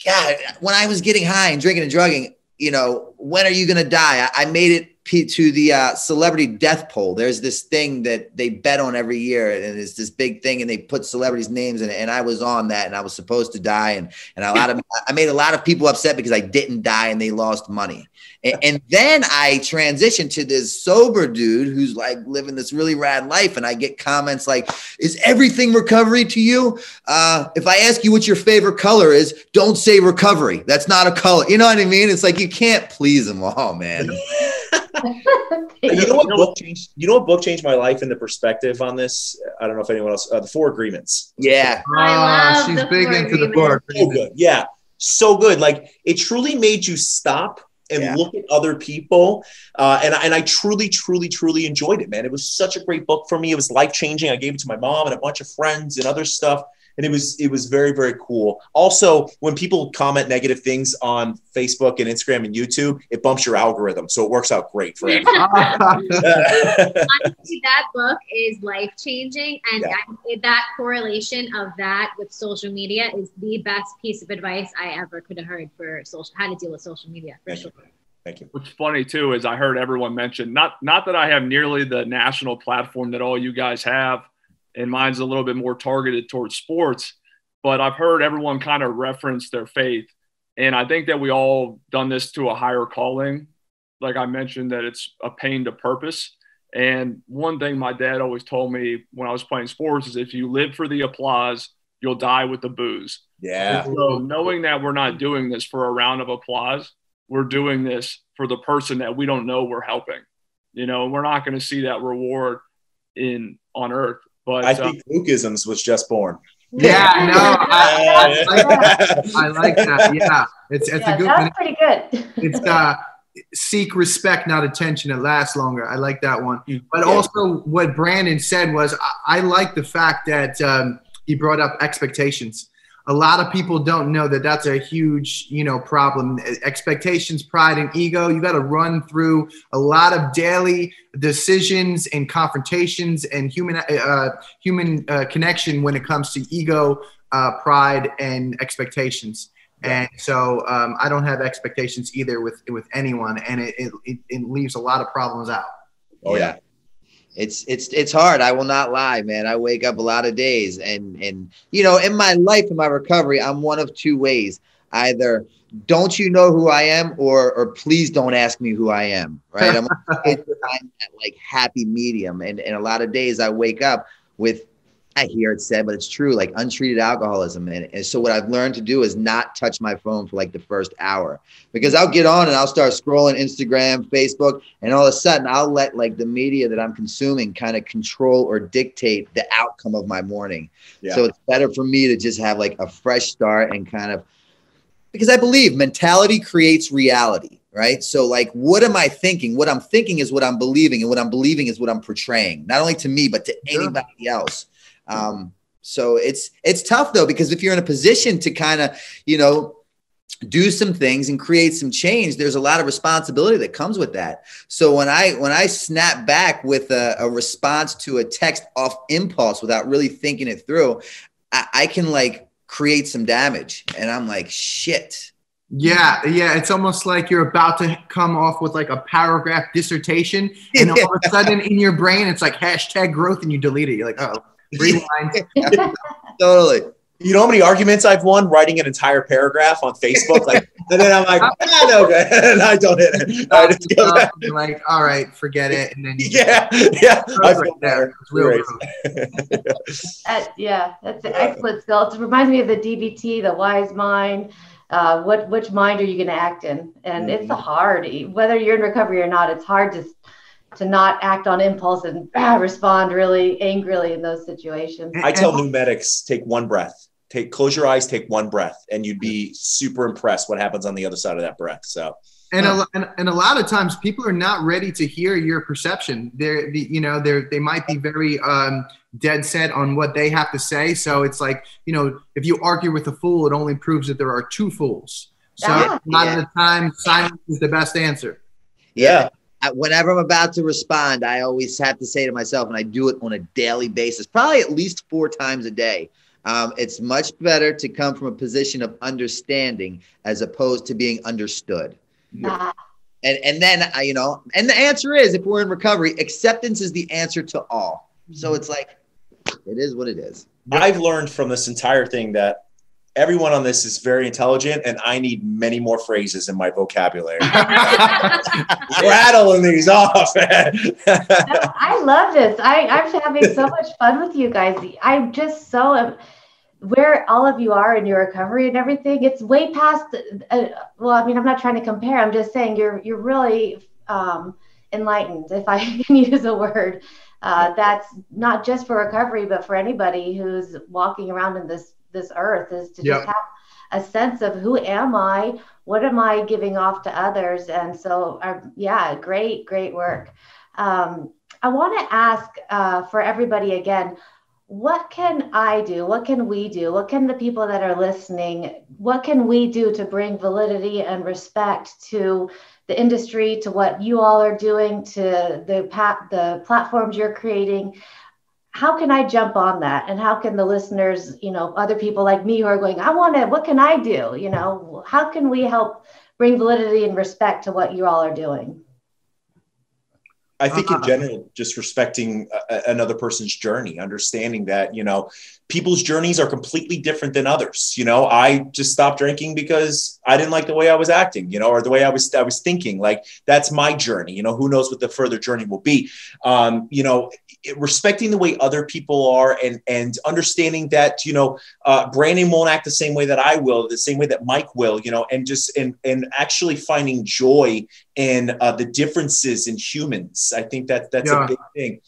God, when I was getting high and drinking and drugging, you know, when are you going to die? I, I, made it to the uh, celebrity death pool. There's this thing that they bet on every year, and it's this big thing, and they put celebrities' names in it. And I was on that, and I was supposed to die, and and a lot of I made a lot of people upset because I didn't die, and they lost money. And, and then I transitioned to this sober dude who's like living this really rad life, and I get comments like, "Is everything recovery to you? Uh, if I ask you what your favorite color is, don't say recovery. That's not a color. You know what I mean? It's like you can't please them all, man." you know what book changed? You know what book changed my life and the perspective on this? I don't know if anyone else. Uh, the Four Agreements. Yeah, ah, she's big into the book. So good. Yeah, so good. Like it truly made you stop and yeah. look at other people. Uh, and, and I truly, truly, truly enjoyed it, man. It was such a great book for me. It was life changing. I gave it to my mom and a bunch of friends and other stuff and it was it was very very cool. Also, when people comment negative things on Facebook and Instagram and YouTube, it bumps your algorithm, so it works out great for everyone. Honestly, that book is life changing, and yeah. I, that correlation of that with social media is the best piece of advice I ever could have heard for social how to deal with social media. For Thank sure. You. Thank you. What's funny too is I heard everyone mention not not that I have nearly the national platform that all you guys have, and mine's a little bit more targeted towards sports. But I've heard everyone kind of reference their faith. And I think that we all done this to a higher calling. Like I mentioned, that it's a pain to purpose. And one thing my dad always told me when I was playing sports is if you live for the applause, you'll die with the boos. Yeah. And so knowing that we're not doing this for a round of applause, we're doing this for the person that we don't know we're helping. You know, we're not going to see that reward in on earth. But I think uh, Lukeisms was just born. Yeah, no, I, I, like that. I like that. Yeah, it's it's yeah, a good. That's pretty good. It's uh, seek respect, not attention. It lasts longer. I like that one. Mm, but yeah. also, what Brandon said was, I, I like the fact that um, he brought up expectations a lot of people don't know that that's a huge you know problem. Expectations pride and ego you got to run through a lot of daily decisions and confrontations and human uh, human uh, connection when it comes to ego uh, pride and expectations. And so um, i don't have expectations either with with anyone and it, it, it leaves a lot of problems out. Oh yeah it's it's it's hard i will not lie man i wake up a lot of days and and you know in my life in my recovery i'm one of two ways either don't you know who I am or or please don't ask me who I am. Right. I'm that like happy medium. And, and a lot of days I wake up with I hear it said, but it's true, like untreated alcoholism. And, and so what I've learned to do is not touch my phone for like the first hour because I'll get on and I'll start scrolling Instagram, Facebook, and all of a sudden I'll let like the media that I'm consuming kind of control or dictate the outcome of my morning. Yeah. So it's better for me to just have like a fresh start and kind of because I believe mentality creates reality right? So, like, what am I thinking? What I'm thinking is what I'm believing, and what I'm believing is what I'm portraying, not only to me, but to anybody else. Um, so it's it's tough though because if you're in a position to kind of you know do some things and create some change there's a lot of responsibility that comes with that. So when i when i snap back with a, a response to a text off impulse without really thinking it through I, I can like create some damage. And i'm like shit. Yeah, yeah, it's almost like you're about to come off with like a paragraph dissertation, and all of a sudden in your brain it's like hashtag growth, and you delete it. You're like, oh, Rewind. totally. You know how many arguments I've won writing an entire paragraph on Facebook? Like, and then I'm like, ah, no, good. and I don't hit it. I just go back. Like, all right, forget it. And then yeah, yeah, I feel better. It's real that, yeah, that's an excellent skill. It reminds me of the DBT, the wise mind. Uh, what which mind are you going to act in? And mm-hmm. it's hard, whether you're in recovery or not, it's hard to to not act on impulse and ah, respond really angrily in those situations. I tell new medics take one breath. Take close your eyes, take one breath, and you'd be super impressed what happens on the other side of that breath. So and a, and, and a lot of times people are not ready to hear your perception. They're the, you know they're they might be very um, dead set on what they have to say. So it's like you know if you argue with a fool, it only proves that there are two fools. So yeah. a lot yeah. of the time, silence is the best answer. Yeah, whenever I'm about to respond, I always have to say to myself, and I do it on a daily basis, probably at least four times a day. Um, it's much better to come from a position of understanding as opposed to being understood. Yeah. And and then I, you know, and the answer is, if we're in recovery, acceptance is the answer to all. So mm-hmm. it's like, it is what it is. I've learned from this entire thing that everyone on this is very intelligent and I need many more phrases in my vocabulary. Rattling these off. no, I love this. I, I'm having so much fun with you guys. I'm just so um, where all of you are in your recovery and everything. It's way past. Uh, well, I mean, I'm not trying to compare. I'm just saying you're you're really um, enlightened, if I can use a word. Uh, that's not just for recovery, but for anybody who's walking around in this this earth is to yep. just have a sense of who am I, what am I giving off to others, and so uh, yeah, great, great work. Um, I want to ask uh, for everybody again. What can I do? What can we do? What can the people that are listening? What can we do to bring validity and respect to the industry, to what you all are doing, to the the platforms you're creating? How can I jump on that? And how can the listeners, you know, other people like me who are going, I want to, what can I do? You know, how can we help bring validity and respect to what you all are doing? I think in uh-huh. general, just respecting a, another person's journey, understanding that, you know, people's journeys are completely different than others. You know, I just stopped drinking because I didn't like the way I was acting, you know, or the way I was, I was thinking like that's my journey, you know, who knows what the further journey will be. Um, you know, respecting the way other people are and and understanding that you know uh, Brandon won't act the same way that I will, the same way that Mike will, you know, and just and and actually finding joy in uh, the differences in humans. I think that that's yeah. a big thing.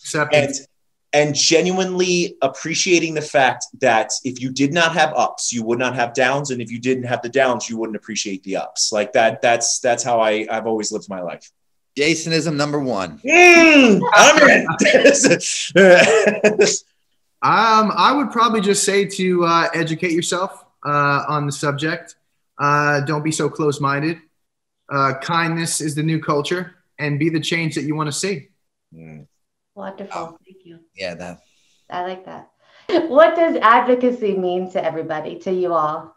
And genuinely appreciating the fact that if you did not have ups, you would not have downs, and if you didn't have the downs, you wouldn't appreciate the ups. Like that. That's that's how I I've always lived my life. Jasonism number one. Mm, I'm um, I would probably just say to uh, educate yourself uh, on the subject. Uh, don't be so close-minded. Uh, kindness is the new culture, and be the change that you want to see. Mm. Wonderful. Oh, Thank you. Yeah, that. I like that. What does advocacy mean to everybody, to you all?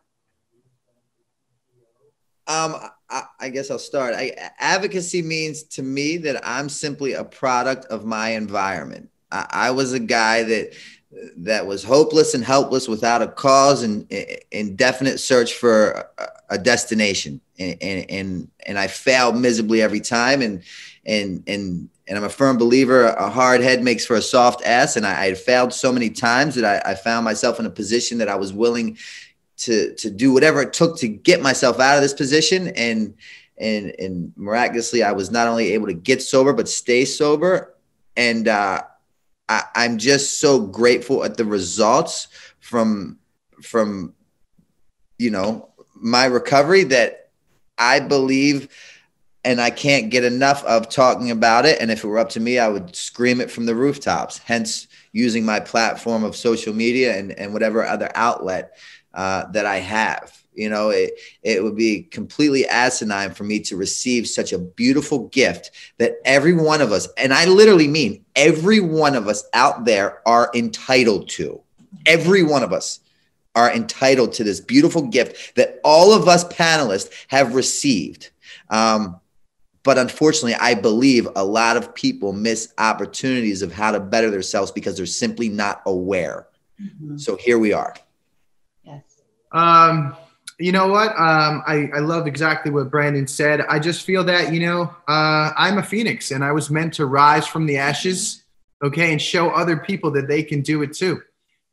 Um, I, I guess I'll start. I, advocacy means to me that I'm simply a product of my environment. I, I was a guy that that was hopeless and helpless without a cause and indefinite search for a, destination and, and and I failed miserably every time and and and and I'm a firm believer a hard head makes for a soft ass. And I, I had failed so many times that I, I found myself in a position that I was willing to to do whatever it took to get myself out of this position. And and and miraculously I was not only able to get sober but stay sober. And uh, I, I'm just so grateful at the results from from you know my recovery that I believe and I can't get enough of talking about it. And if it were up to me, I would scream it from the rooftops, hence using my platform of social media and, and whatever other outlet uh, that I have. You know, it, it would be completely asinine for me to receive such a beautiful gift that every one of us, and I literally mean every one of us out there are entitled to. Every one of us are entitled to this beautiful gift that all of us panelists have received. Um, but unfortunately, I believe a lot of people miss opportunities of how to better themselves because they're simply not aware. Mm-hmm. So here we are. Yes. Um, you know what? Um, I, I love exactly what Brandon said. I just feel that, you know, uh, I'm a phoenix and I was meant to rise from the ashes, okay, and show other people that they can do it too.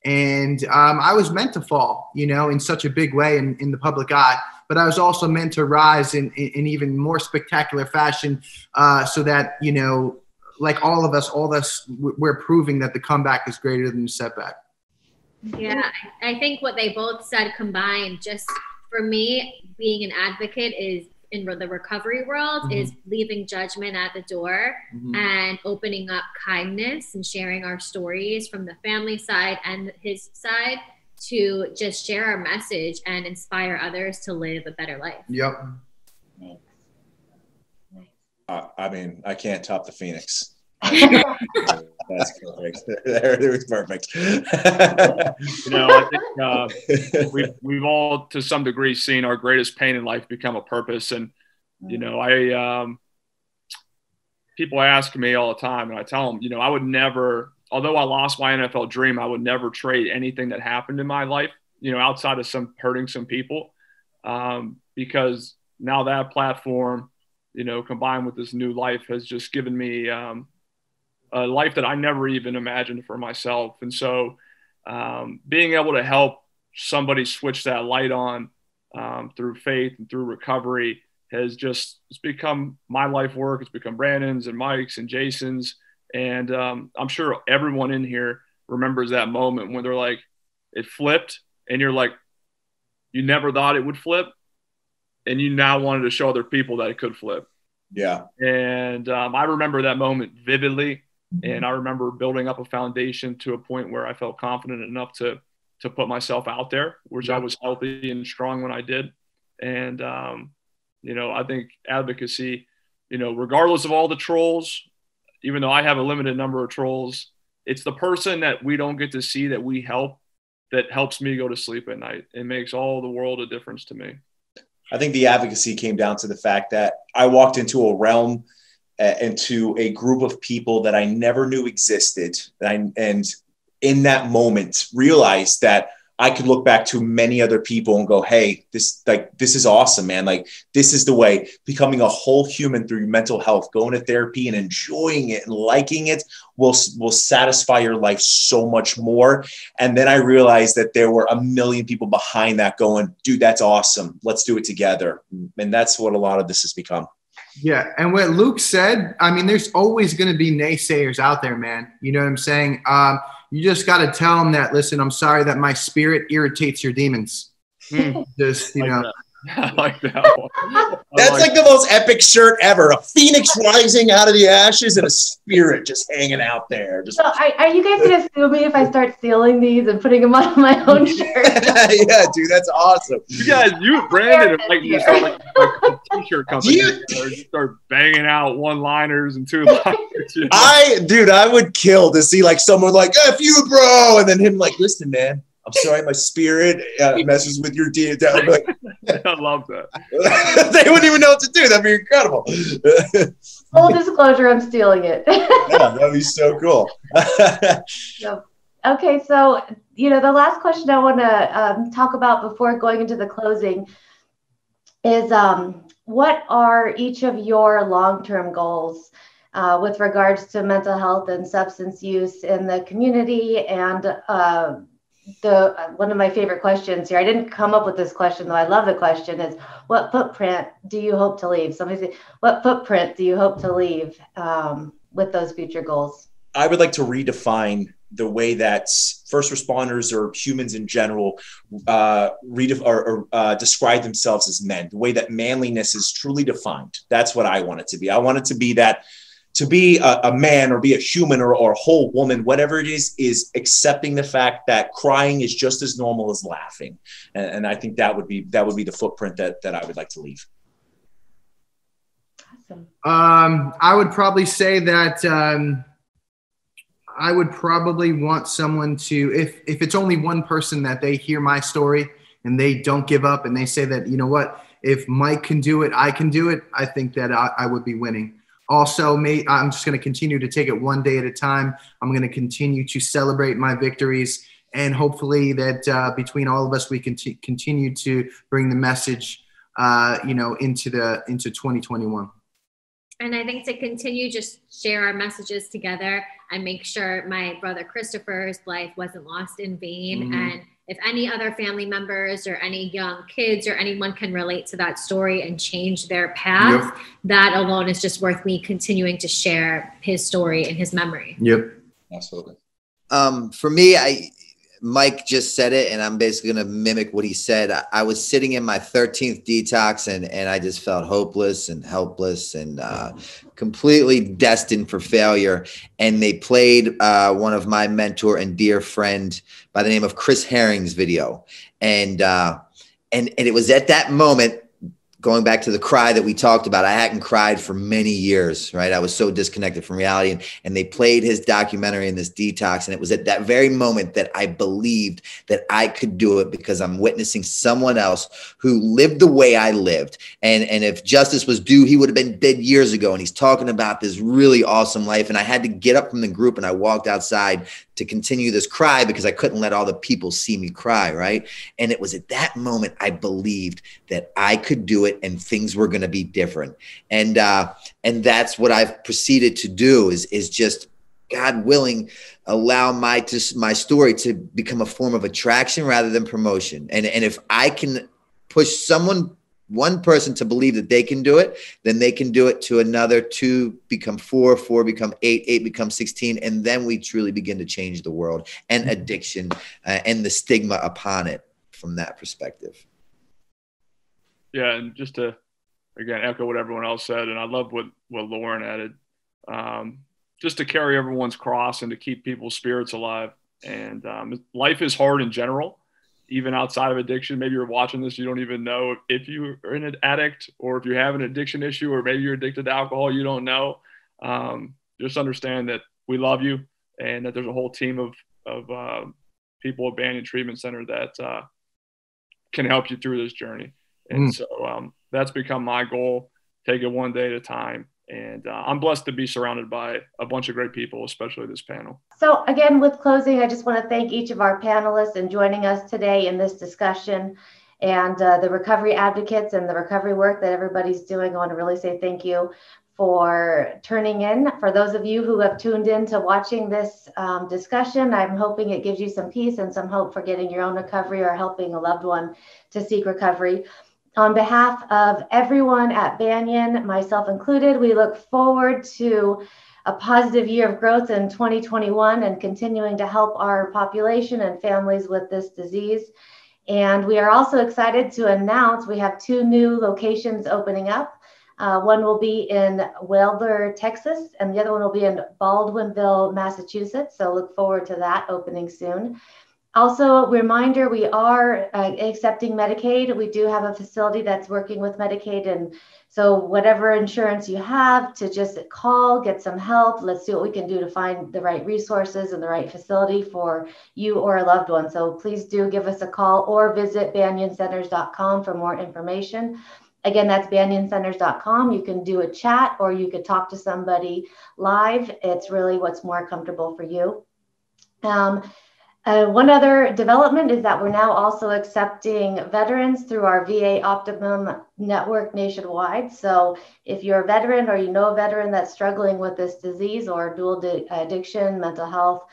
And um, I was meant to fall, you know, in such a big way in, in the public eye but I was also meant to rise in, in, in even more spectacular fashion uh, so that, you know, like all of us, all of us, we're proving that the comeback is greater than the setback. Yeah, I think what they both said combined, just for me, being an advocate is in the recovery world mm-hmm. is leaving judgment at the door mm-hmm. and opening up kindness and sharing our stories from the family side and his side to just share our message and inspire others to live a better life. Yep. Uh, I mean, I can't top the Phoenix. That's perfect. there, it was perfect. you know, I think uh, we've we've all to some degree seen our greatest pain in life become a purpose, and you know, I um, people ask me all the time, and I tell them, you know, I would never although I lost my NFL dream, I would never trade anything that happened in my life, you know, outside of some hurting some people, um, because now that platform, you know, combined with this new life has just given me um, a life that I never even imagined for myself. And so, um, being able to help somebody switch that light on um, through faith and through recovery has just it's become my life work. It's become Brandon's and Mike's and Jason's and um, I'm sure everyone in here remembers that moment when they're like, it flipped, and you're like, you never thought it would flip, and you now wanted to show other people that it could flip. Yeah. And um, I remember that moment vividly, and I remember building up a foundation to a point where I felt confident enough to to put myself out there, which I was healthy and strong when I did. And um, you know, I think advocacy, you know, regardless of all the trolls, even though I have a limited number of trolls, it's the person that we don't get to see that we help that helps me go to sleep at night. It makes all the world a difference to me. I think the advocacy came down to the fact that I walked into a realm, uh, into a group of people that I never knew existed, and, and in that moment realized that I could look back to many other people and go, "Hey, this like this is awesome, man! Like this is the way becoming a whole human through mental health, going to therapy and enjoying it and liking it will will satisfy your life so much more." And then I realized that there were a million people behind that going, "Dude, that's awesome! Let's do it together." And that's what a lot of this has become. Yeah, and what Luke said, I mean, there's always going to be naysayers out there, man. You know what I'm saying? Um, you just got to tell them that, listen, I'm sorry that my spirit irritates your demons. Mm. Just, you know. I like that one. That's like, like the most epic shirt ever. A phoenix rising out of the ashes and a spirit just hanging out there. Just so are, are you guys gonna sue me if I start stealing these and putting them on my own shirt? yeah, dude, that's awesome. You guys, you Brandon, like you start like, like a t-shirt company, you, you start banging out one-liners and two-liners. You know? I, dude, I would kill to see like someone like "f you, bro," and then him like, "Listen, man." I'm sorry, my spirit uh, messes with your DNA. Like, I love that. they wouldn't even know what to do. That'd be incredible. Full disclosure, I'm stealing it. yeah, that'd be so cool. yep. Okay, so you know the last question I want to um, talk about before going into the closing is um, what are each of your long-term goals uh, with regards to mental health and substance use in the community and uh, the one of my favorite questions here. I didn't come up with this question though. I love the question is what footprint do you hope to leave? Somebody say, what footprint do you hope to leave um, with those future goals? I would like to redefine the way that first responders or humans in general uh, redef- or, or uh, describe themselves as men. The way that manliness is truly defined. That's what I want it to be. I want it to be that to be a, a, man or be a human or, or a whole woman, whatever it is, is accepting the fact that crying is just as normal as laughing. And, and I think that would be that would be the footprint that that I would like to leave. Awesome. Um, I would probably say that um, I would probably want someone to, if if it's only one person that they hear my story and they don't give up and they say that you know what, if Mike can do it, I can do it. I think that I, I would be winning also may i'm just going to continue to take it one day at a time i'm going to continue to celebrate my victories and hopefully that uh, between all of us we can t- continue to bring the message uh, you know into the into 2021 and i think to continue just share our messages together and make sure my brother christopher's life wasn't lost in vain mm-hmm. and if any other family members or any young kids or anyone can relate to that story and change their path, yep. that alone is just worth me continuing to share his story and his memory. Yep. Absolutely. Um, for me, I Mike just said it, and I'm basically going to mimic what he said. I, I, was sitting in my 13th detox, and and I just felt hopeless and helpless and uh, completely destined for failure. And they played uh, one of my mentor and dear friend by the name of Chris Herren's video, and uh, and and it was at that moment going back to the cry that we talked about, I hadn't cried for many years, right? I was so disconnected from reality. And, and they played his documentary in this detox. And it was at that very moment that I believed that I could do it because I'm witnessing someone else who lived the way I lived. And, and if justice was due, he would have been dead years ago. And he's talking about this really awesome life. And I had to get up from the group and I walked outside to continue this cry because I couldn't let all the people see me cry, right? And it was at that moment I believed that I could do it and things were going to be different. And uh and that's what I've proceeded to do is is just God willing, allow my to, my story to become a form of attraction rather than promotion. And and if I can push someone one person to believe that they can do it, then they can do it to another. Two become four, four become eight, eight become 16. And then we truly begin to change the world and addiction uh, and the stigma upon it from that perspective. Yeah. And just to, again, echo what everyone else said, and I love what, what Lauren added. Um, just to carry everyone's cross and to keep people's spirits alive. And um, life is hard in general even outside of addiction. Maybe you're watching this, you don't even know if you are an addict or if you have an addiction issue, or maybe you're addicted to alcohol, you don't know. Um, just understand that we love you and that there's a whole team of, of uh, people at Banyan Treatment Center that uh, can help you through this journey. And mm. so um, that's become my goal. Take it one day at a time and uh, I'm blessed to be surrounded by a bunch of great people, especially this panel. So, again, with closing, I just want to thank each of our panelists and joining us today in this discussion and uh, the recovery advocates and the recovery work that everybody's doing. I want to really say thank you for turning in. For those of you who have tuned in to watching this um, discussion, I'm hoping it gives you some peace and some hope for getting your own recovery or helping a loved one to seek recovery. On behalf of everyone at Banyan, myself included, we look forward to a positive year of growth in 2021 and continuing to help our population and families with this disease. And we are also excited to announce we have two new locations opening up. Uh, one will be in Wilder, Texas, and the other one will be in Baldwinville, Massachusetts. So look forward to that opening soon. Also, a reminder we are uh, accepting Medicaid. We do have a facility that's working with Medicaid. And so, whatever insurance you have, to just call, get some help. Let's see what we can do to find the right resources and the right facility for you or a loved one. So, please do give us a call or visit banyancenters.com for more information. Again, that's banyancenters.com. You can do a chat or you could talk to somebody live. It's really what's more comfortable for you. Um, Uh, one other development is that we're now also accepting veterans through our VA Optum network nationwide. So if you're a veteran or you know a veteran that's struggling with this disease or dual di- addiction, mental health,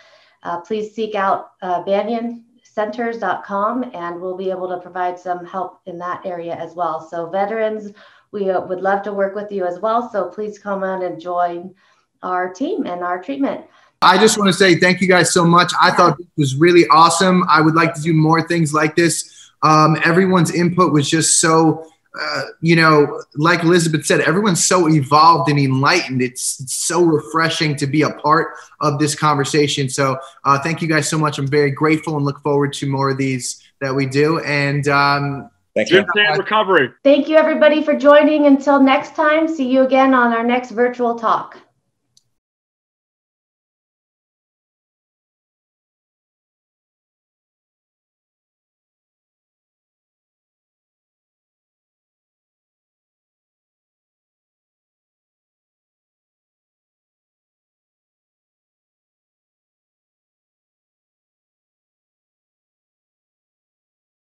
uh, please seek out uh, banyancenters.com and we'll be able to provide some help in that area as well. So veterans, we uh, would love to work with you as well. So please come on and join our team and our treatment. I just want to say thank you guys so much. I thought this was really awesome. I would like to do more things like this. Um, everyone's input was just so, uh, you know, like Elizabeth said, everyone's so evolved and enlightened. It's, it's so refreshing to be a part of this conversation. So uh, thank you guys so much. I'm very grateful and look forward to more of these that we do. And um, Thank you. Good day in recovery. Thank you, everybody, for joining. Until next time, see you again on our next virtual talk.